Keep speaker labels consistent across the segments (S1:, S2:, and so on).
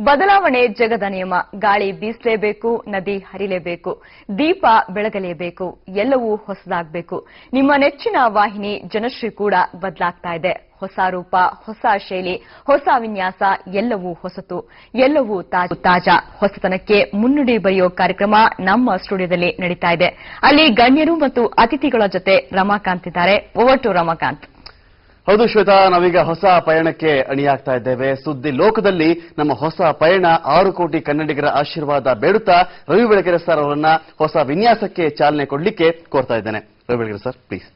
S1: ಬದಲಾವಣೆ ಜಗದ ನಿಯಮ. ಗಾಳಿ ಬೀಸಲೇಬೇಕು, ನದಿ ಹರಿಲೇಬೇಕು. ದೀಪ ಬೆಳಗಲೇಬೇಕು. ಎಲ್ಲವೂ ಹೊಸದಾಗಬೇಕು. ನಿಮ್ಮ ನೆಚ್ಚಿನ ವಾಹಿನಿ ಜನಶ್ರೀ ಕೂಡ ಬದಲಾಗ್ತಾ ಇದೆ. ಹೊಸ ರೂಪ, ಹೊಸ ಶೈಲಿ, ಹೊಸ ವಿನ್ಯಾಸ, ಎಲ್ಲವೂ ಹೊಸತು. ಎಲ್ಲವೂ ತಾಜು ತಾಜಾ. ಹೊಸತನಕ್ಕೆ ಮುನ್ನುಡಿ ಬರೆಯೋ ಕಾರ್ಯಕ್ರಮ ನಮ್ಮ ಸ್ಟುಡಿಯೋದಲ್ಲಿ ನಡೀತಾ ಇದೆ. ಅಲ್ಲಿ ಗಣ್ಯರು ಮತ್ತು ಅತಿಥಿಗಳ ಜೊತೆ ರಮಾಕಾಂತ್ ಇದ್ದಾರೆ. Over to Ramakanth.
S2: ಹೌದು ಶ್ವೇತಾ, ನಾವೀಗ ಹೊಸ ಪಯಣಕ್ಕೆ ಅಣಿಯಾಗ್ತಾ ಇದ್ದೇವೆ. ಸುದ್ದಿ ಲೋಕದಲ್ಲಿ ನಮ್ಮ ಹೊಸ ಪಯಣ ಆರು ಕೋಟಿ ಕನ್ನಡಿಗರ ಆಶೀರ್ವಾದ ಬೇಡುತ್ತಾ ರವಿ ಬೆಳಗೆರೆ ಸರ್ ಅವರನ್ನ ಹೊಸ ವಿನ್ಯಾಸಕ್ಕೆ ಚಾಲನೆ ಕೊಡಲಿಕ್ಕೆ ಕೋರ್ತಾ ಇದ್ದೇನೆ. ರವಿ ಬೆಳಗೆರೆ ಸರ್ ಪ್ಲೀಸ್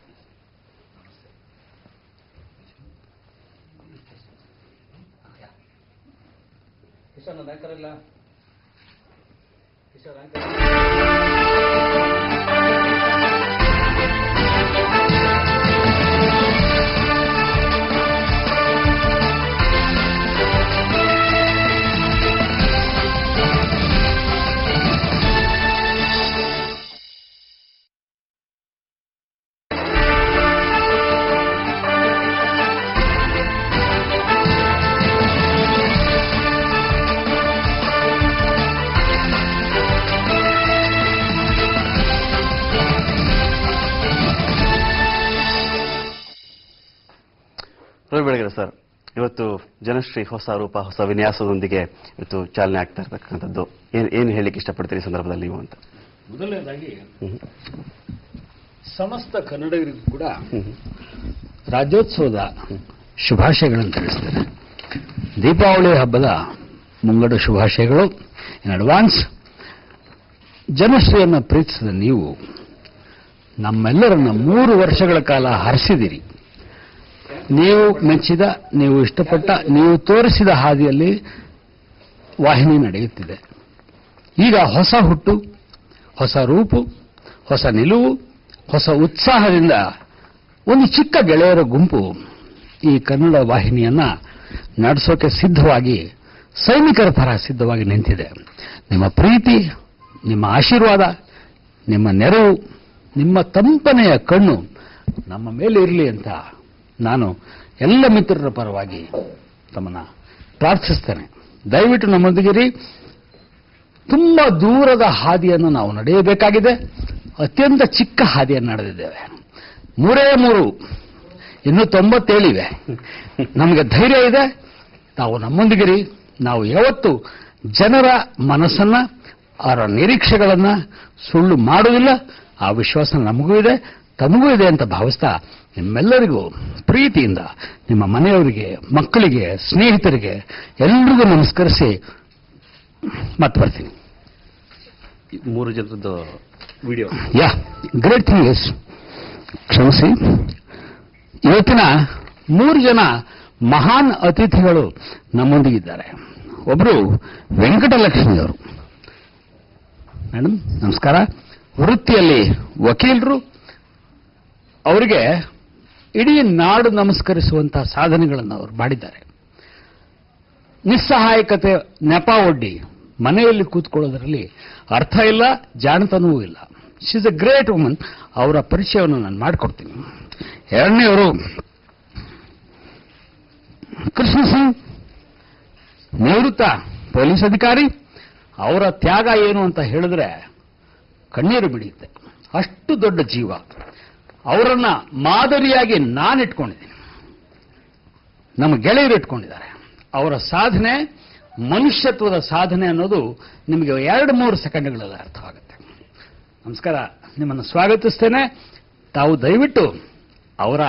S2: ರವಿ ಇವತ್ತು ಜನಶ್ರೀ ಹೊಸ ರೂಪ ಹೊಸ ವಿನ್ಯಾಸದೊಂದಿಗೆ ಇವತ್ತು ಚಾಲನೆ ಆಗ್ತಾ ಇರತಕ್ಕಂಥದ್ದು. ಏನು ಏನು ಹೇಳಿಕ್ಕೆ ಇಷ್ಟಪಡ್ತೀರಿ ಸಂದರ್ಭದಲ್ಲಿ ನೀವು ಅಂತ?
S3: ಮೊದಲನೇದಾಗಿ. ಸಮಸ್ತ ಕನ್ನಡಿಗರಿಗೂ ಕೂಡ. ರಾಜ್ಯೋತ್ಸವದ ಶುಭಾಶಯಗಳನ್ನು ತಿಳಿಸ್ತೇನೆ. ದೀಪಾವಳಿ ಹಬ್ಬದ ಮುಂಗಡ ಶುಭಾಶಯಗಳು. ಇನ್ ಅಡ್ವಾನ್ಸ್ ಜನಶ್ರೀಯನ್ನು ಪ್ರೀತಿಸಿದ ನೀವು ನಮ್ಮೆಲ್ಲರನ್ನ ಮೂರು ವರ್ಷಗಳ ಕಾಲ ಹರಿಸಿದಿರಿ. ನೀವು ಮೆಚ್ಚಿದ, ನೀವು ಇಷ್ಟಪಟ್ಟ, ನೀವು ತೋರಿಸಿದ ಹಾದಿಯಲ್ಲಿ ವಾಹಿನಿ ನಡೆಯುತ್ತಿದೆ. ಈಗ ಹೊಸ ಹುಟ್ಟು, ಹೊಸ ರೂಪು, ಹೊಸ ನಿಲುವು, ಹೊಸ ಉತ್ಸಾಹದಿಂದ ಒಂದು ಚಿಕ್ಕ ಗೆಳೆಯರ ಗುಂಪು ಈ ಕನ್ನಡ ವಾಹಿನಿಯನ್ನ ನಡೆಸೋಕೆ ಸಿದ್ಧವಾಗಿ, ಸೈನಿಕರ ಥರ ಸಿದ್ಧವಾಗಿ ನಿಂತಿದೆ. ನಿಮ್ಮ ಪ್ರೀತಿ, ನಿಮ್ಮ ಆಶೀರ್ವಾದ, ನಿಮ್ಮ ನೆರವು, ನಿಮ್ಮ ತಂಪನೆಯ ಕಣ್ಣು ನಮ್ಮ ಮೇಲೆ ಇರಲಿ ಅಂತ ನಾನು ಎಲ್ಲ ಮಿತ್ರರ ಪರವಾಗಿ ತಮ್ಮನ್ನ ಪ್ರಾರ್ಥಿಸ್ತೇನೆ. ದಯವಿಟ್ಟು ನಮ್ಮೊಂದಿಗಿರಿ. ತುಂಬ ದೂರದ ಹಾದಿಯನ್ನು ನಾವು ನಡೆಯಬೇಕಾಗಿದೆ. ಅತ್ಯಂತ ಚಿಕ್ಕ ಹಾದಿಯನ್ನು ನಡೆದಿದ್ದೇವೆ. ಮೂರೇ ಮೂರು, ಇನ್ನೂ ತೊಂಬತ್ತೇಳಿವೆ. ನಮಗೆ ಧೈರ್ಯ ಇದೆ. ನಾವು ನಮ್ಮೊಂದಿಗಿರಿ. ನಾವು ಯಾವತ್ತು ಜನರ ಮನಸ್ಸನ್ನು, ಅವರ ನಿರೀಕ್ಷೆಗಳನ್ನು ಸುಳ್ಳು ಮಾಡುವುದಿಲ್ಲ. ಆ ವಿಶ್ವಾಸ ನಮಗೂ ಇದೆ. ತಮಗೂ ಇದೆ ಅಂತ ಭಾವಿಸ್ತಾ ನಿಮ್ಮೆಲ್ಲರಿಗೂ ಪ್ರೀತಿಯಿಂದ ನಿಮ್ಮ ಮನೆಯವರಿಗೆ ಮಕ್ಕಳಿಗೆ ಸ್ನೇಹಿತರಿಗೆ ಎಲ್ರಿಗೂ ನಮಸ್ಕರಿಸಿ ಮತ್ತೆ ಬರ್ತೀನಿ.
S2: ಮೂರು ಜನರದ್ದು video.
S3: Yeah great thing is ಕ್ಷಮಿಸಿ ಇವತ್ತಿನ ಮೂರು ಜನ ಮಹಾನ್ ಅತಿಥಿಗಳು ನಮ್ಮೊಂದಿಗಿದ್ದಾರೆ ಒಬ್ಬರು ವೆಂಕಟಲಕ್ಷ್ಮಿಯವರು ಮೇಡಮ್ ನಮಸ್ಕಾರ. ವೃತ್ತಿಯಲ್ಲಿ ವಕೀಲರು ಅವರಿಗೆ ಇಡೀ ನಾಡು ನಮಸ್ಕರಿಸುವಂತಹ ಸಾಧನೆಗಳನ್ನು ಅವರು ಮಾಡಿದ್ದಾರೆ. ನಿಸ್ಸಹಾಯಕತೆ, ನೆಪ ಒಡ್ಡಿ ಮನೆಯಲ್ಲಿ ಕೂತ್ಕೊಳ್ಳೋದರಲ್ಲಿ ಅರ್ಥ ಇಲ್ಲ, ಜಾಣತನವೂ ಇಲ್ಲ. ಶಿಸ್ ಎ ಗ್ರೇಟ್ ವುಮನ್ ಅವರ ಪರಿಚಯವನ್ನು ನಾನು ಮಾಡಿಕೊಡ್ತೀನಿ. ಎರಡನೇವರು ಕೃಷ್ಣ ಸಿಂಗ್ ನಿವೃತ್ತ ಪೊಲೀಸ್ ಅಧಿಕಾರಿ. ಅವರ ತ್ಯಾಗ ಏನು ಅಂತ ಹೇಳಿದ್ರೆ ಕಣ್ಣೀರು ಬಿಡಿಯುತ್ತೆ. ಅಷ್ಟು ದೊಡ್ಡ ಜೀವ. ಅವರನ್ನ ಮಾದರಿಯಾಗಿ ನಾನು ಇಟ್ಕೊಂಡಿದ್ದೀನಿ ನಮ್ಮ ಗೆಳೆಯರು ಇಟ್ಕೊಂಡಿದ್ದಾರೆ. ಅವರ ಸಾಧನೆ, ಮನುಷ್ಯತ್ವದ ಸಾಧನೆ ಅನ್ನೋದು ನಿಮಗೆ ಎರಡು ಮೂರು ಸೆಕೆಂಡ್ಗಳಲ್ಲಿ ಅರ್ಥವಾಗುತ್ತೆ. ನಮಸ್ಕಾರ, ನಿಮ್ಮನ್ನು ಸ್ವಾಗತಿಸ್ತೇನೆ. ತಾವು ದಯವಿಟ್ಟು ಅವರ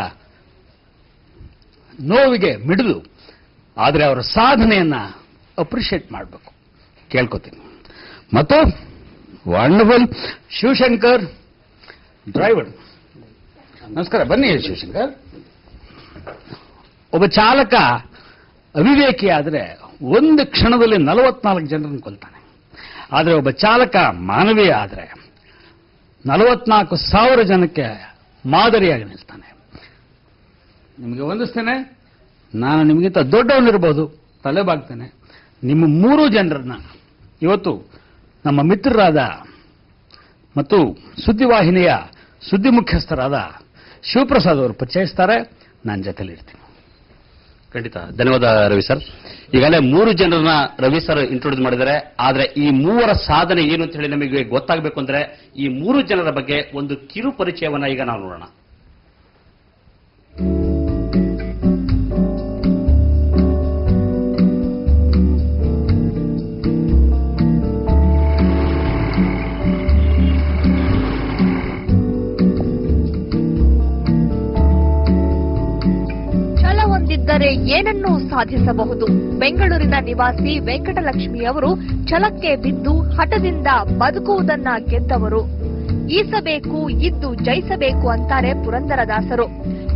S3: ನೋವಿಗೆ ಮಿಡಿದು, ಆದರೆ ಅವರ ಸಾಧನೆಯನ್ನ ಅಪ್ರಿಷಿಯೇಟ್ ಮಾಡಬೇಕು. ಕೇಳ್ಕೊತೀನಿ. ಮತ್ತು ವಂಡರ್ಫುಲ್ ಶಿವಶಂಕರ್ ಡ್ರೈವರ್ ನಮಸ್ಕಾರ, ಬನ್ನಿ ಶಿವಶಂಕರ್ ಒಬ್ಬ ಚಾಲಕ ಅವಿವೇಕಿ ಆದರೆ ಒಂದು ಕ್ಷಣದಲ್ಲಿ ನಲವತ್ನಾಲ್ಕು ಜನರನ್ನು ಕೊಲ್ತಾನೆ. ಆದರೆ ಒಬ್ಬ ಚಾಲಕ ಮಾನವೀಯ ಆದರೆ ನಲವತ್ನಾಲ್ಕು ಸಾವಿರ ಜನಕ್ಕೆ ಮಾದರಿಯಾಗಿ ನಿಲ್ತಾನೆ ನಿಮಗೆ ಹೊಂದಿಸ್ತೇನೆ? ನಾನು ನಿಮಗಿಂತ ದೊಡ್ಡವನಿರ್ಬೋದು ತಲೆ ಬಾಗ್ತೇನೆ ನಿಮ್ಮ ಮೂರು ಜನರನ್ನ ಇವತ್ತು ನಮ್ಮ ಮಿತ್ರರಾದ ಮತ್ತು ಸುದ್ದಿವಾಹಿನಿಯ ಸುದ್ದಿ ಮುಖ್ಯಸ್ಥರಾದ ಶಿವಪ್ರಸಾದ್ ಅವರು ಪರಿಚಯಿಸ್ತಾರೆ, ನಾನು ಜೊತೆಲಿರ್ತೀನಿ
S4: ಖಂಡಿತ. ಧನ್ಯವಾದ ರವಿ ಸರ್. ಈಗಾಗಲೇ ಮೂರು ಜನರನ್ನ ರವಿ ಸರ್ ಇಂಟ್ರೊಡ್ಯೂಸ್ ಮಾಡಿದ್ದಾರೆ. ಆದರೆ ಈ ಮೂವರ ಸಾಧನೆ ಏನು ಅಂತ ಹೇಳಿ ನಮಗೆ ಗೊತ್ತಾಗಬೇಕು ಅಂದ್ರೆ ಈ ಮೂರು ಜನರ ಬಗ್ಗೆ ಒಂದು ಕಿರು ಪರಿಚಯವನ್ನ ಈಗ ನಾವು ನೋಡೋಣ.
S5: ಹೊಂದಿದ್ದರೆ ಏನನ್ನು ಸಾಧಿಸಬಹುದು? ಬೆಂಗಳೂರಿನ ನಿವಾಸಿ ವೆಂಕಟಲಕ್ಷ್ಮಿ ಅವರು ಛಲಕ್ಕೆ ಬಿದ್ದು ಹಠದಿಂದ ಬದುಕುವುದನ್ನ ಗೆದ್ದವರು. ಈಸಬೇಕು, ಇದ್ದು ಜಯಿಸಬೇಕು ಅಂತಾರೆ ಪುರಂದರದಾಸರು.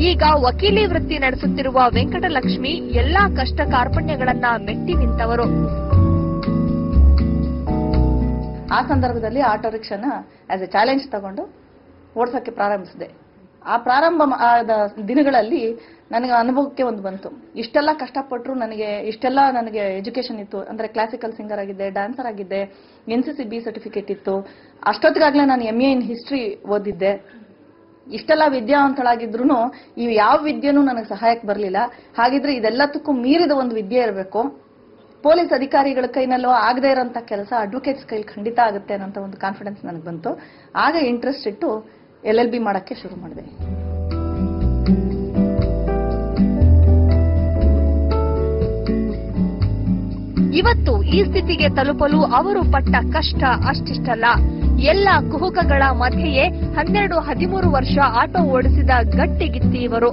S5: ಈಗ ವಕೀಲಿ ವೃತ್ತಿ ನಡೆಸುತ್ತಿರುವ ವೆಂಕಟಲಕ್ಷ್ಮಿ ಎಲ್ಲಾ ಕಷ್ಟ ಕಾರ್ಪಣ್ಯಗಳನ್ನ ಮೆಟ್ಟಿ ನಿಂತವರು.
S6: ಆ ಸಂದರ್ಭದಲ್ಲಿ ಆಟೋ ರಿಕ್ಷಾನ ಆಸ್ ಎ ಚಾಲೆಂಜ್ ತಗೊಂಡು ಓಡಿಸೋಕ್ಕೆ ಪ್ರಾರಂಭಿಸಿದೆ. ಆ ಪ್ರಾರಂಭ ಆದ ದಿನಗಳಲ್ಲಿ ನನಗೆ ಅನುಭವಕ್ಕೆ ಒಂದು ಬಂತು. ಇಷ್ಟೆಲ್ಲ ಕಷ್ಟಪಟ್ಟರು ನನಗೆ, ಇಷ್ಟೆಲ್ಲ ನನಗೆ ಎಜುಕೇಶನ್ ಇತ್ತು. ಅಂದ್ರೆ ಕ್ಲಾಸಿಕಲ್ ಸಿಂಗರ್ ಆಗಿದ್ದೆ ಡ್ಯಾನ್ಸರ್ ಆಗಿದ್ದೆ N C C B certificate ಇತ್ತು. ಅಷ್ಟೊತ್ತಿಗಾಗಲೇ ನಾನು ಎಂ ಎ ಇನ್ ಹಿಸ್ಟ್ರಿ ಓದಿದ್ದೆ. ಇಷ್ಟೆಲ್ಲ ವಿದ್ಯಾವಂತಳಾಗಿದ್ರು ಈ ಯಾವ ವಿದ್ಯೆನೂ ನನಗೆ ಸಹಾಯಕ್ಕೆ ಬರಲಿಲ್ಲ. ಹಾಗಿದ್ರೆ ಇದೆಲ್ಲದಕ್ಕೂ ಮೀರಿದ ಒಂದು ವಿದ್ಯೆ ಇರಬೇಕು. ಪೊಲೀಸ್ ಅಧಿಕಾರಿಗಳ ಕೈನಲ್ಲೋ ಆಗದೆ ಇರೋಂಥ ಕೆಲಸ ಅಡ್ವೊಕೇಟ್ಸ್ ಕೈಲಿ ಖಂಡಿತ ಆಗುತ್ತೆ ಅನ್ನೋಂಥ ಒಂದು ಕಾನ್ಫಿಡೆನ್ಸ್ ನನಗೆ ಬಂತು. ಆಗ ಇಂಟ್ರೆಸ್ಟ್ ಇಟ್ಟು ಎಲ್ ಎಲ್ ಬಿ ಮಾಡೋಕ್ಕೆ ಶುರು ಮಾಡಿದೆ.
S5: ಇವತ್ತು ಈ ಸ್ಥಿತಿಗೆ ತಲುಪಲು ಅವರು ಪಟ್ಟ ಕಷ್ಟ ಅಷ್ಟಿಷ್ಟಲ್ಲ. ಎಲ್ಲ ಕುಹುಕಗಳ ಮಧ್ಯೆಯೇ ಹನ್ನೆರಡು ಹದಿಮೂರು ವರ್ಷ ಆಟೋ ಓಡಿಸಿದ ಗಟ್ಟಿಗಿತ್ತಿ ಇವರು.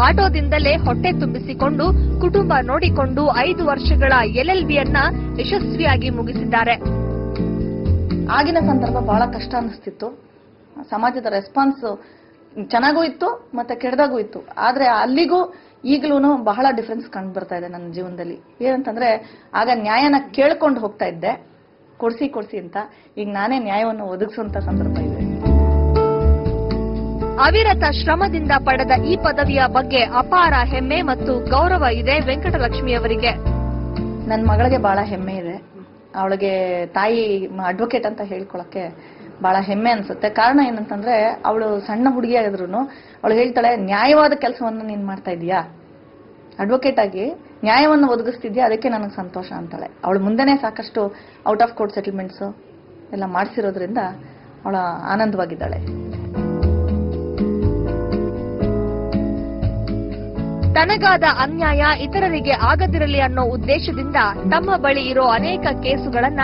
S5: ಆಟೋದಿಂದಲೇ ಹೊಟ್ಟೆ ತುಂಬಿಸಿಕೊಂಡು ಕುಟುಂಬ ನೋಡಿಕೊಂಡು ಐದು ವರ್ಷಗಳ ಎಲ್ಎಲ್ಬಿಯನ್ನ ಯಶಸ್ವಿಯಾಗಿ ಮುಗಿಸಿದ್ದಾರೆ.
S6: ಆಗಿನ ಸಂದರ್ಭ ಬಹಳ ಕಷ್ಟ ಅನಿಸ್ತಿತ್ತು. ಸಮಾಜದ ರೆಸ್ಪಾನ್ಸ್ ಚೆನ್ನಾಗೂ ಇತ್ತು ಮತ್ತೆ ಕೆಡ್ದಾಗೂ ಇತ್ತು. ಆದ್ರೆ ಅಲ್ಲಿಗೂ ಈಗಲೂ ಬಹಳ ಡಿಫ್ರೆನ್ಸ್ ಕಂಡು ಬರ್ತಾ ಇದೆ ನನ್ನ ಜೀವನದಲ್ಲಿ. ಏನಂತಂದ್ರೆ ಆಗ ನ್ಯಾಯನ ಕೇಳ್ಕೊಂಡು ಹೋಗ್ತಾ ಇದ್ದೆ. ಕೊಡ್ಸಿ ಕೊಡ್ಸಿ ಅಂತ. ಈಗ ನಾನೇ ನ್ಯಾಯವನ್ನು ಒದಗಿಸುವಂತ ಸಂದರ್ಭ ಇದೆ.
S5: ಅವಿರತ ಶ್ರಮದಿಂದ ಪಡೆದ ಈ ಪದವಿಯ ಬಗ್ಗೆ ಅಪಾರ ಹೆಮ್ಮೆ ಮತ್ತು ಗೌರವ ಇದೆ ವೆಂಕಟಲಕ್ಷ್ಮಿಯವರಿಗೆ
S6: ನನ್ನ ಮಗಳಿಗೆ ಬಹಳ ಹೆಮ್ಮೆ ಇದೆ. ಅವಳಿಗೆ ತಾಯಿ ಅಡ್ವೊಕೇಟ್ ಅಂತ ಹೇಳ್ಕೊಳಕ್ಕೆ ಬಹಳ ಹೆಮ್ಮೆ ಅನ್ಸುತ್ತೆ. ಕಾರಣ ಏನಂತಂದ್ರೆ, ಅವಳು ಸಣ್ಣ ಹುಡುಗಿ ಆಗಿದ್ರು ಅವಳು ಹೇಳ್ತಾಳೆ, ನ್ಯಾಯವಾದ ಕೆಲಸವನ್ನು ನೀನ್ ಮಾಡ್ತಾ ಇದೀಯಾ? ಅಡ್ವೊಕೇಟ್ ಆಗಿ, ನ್ಯಾಯವನ್ನು ಒದಗಿಸ್ತಿದ್ಯಾ? ಅದಕ್ಕೆ ನನಗೆ ಸಂತೋಷ ಅಂತಾಳೆ. ಅವಳು ಮುಂದೆನೆ ಸಾಕಷ್ಟು ಔಟ್ ಆಫ್ ಕೋರ್ಟ್ ಸೆಟಲ್ಮೆಂಟ್ಸ್ ಎಲ್ಲ ಮಾಡಿಸಿರೋದ್ರಿಂದ ಅವಳ ಆನಂದವಾಗಿದ್ದಾಳೆ.
S5: ತನಗಾದ ಅನ್ಯಾಯ ಇತರರಿಗೆ ಆಗದಿರಲಿ ಅನ್ನೋ ಉದ್ದೇಶದಿಂದ ತಮ್ಮ ಬಳಿ ಇರೋ ಅನೇಕ ಕೇಸುಗಳನ್ನ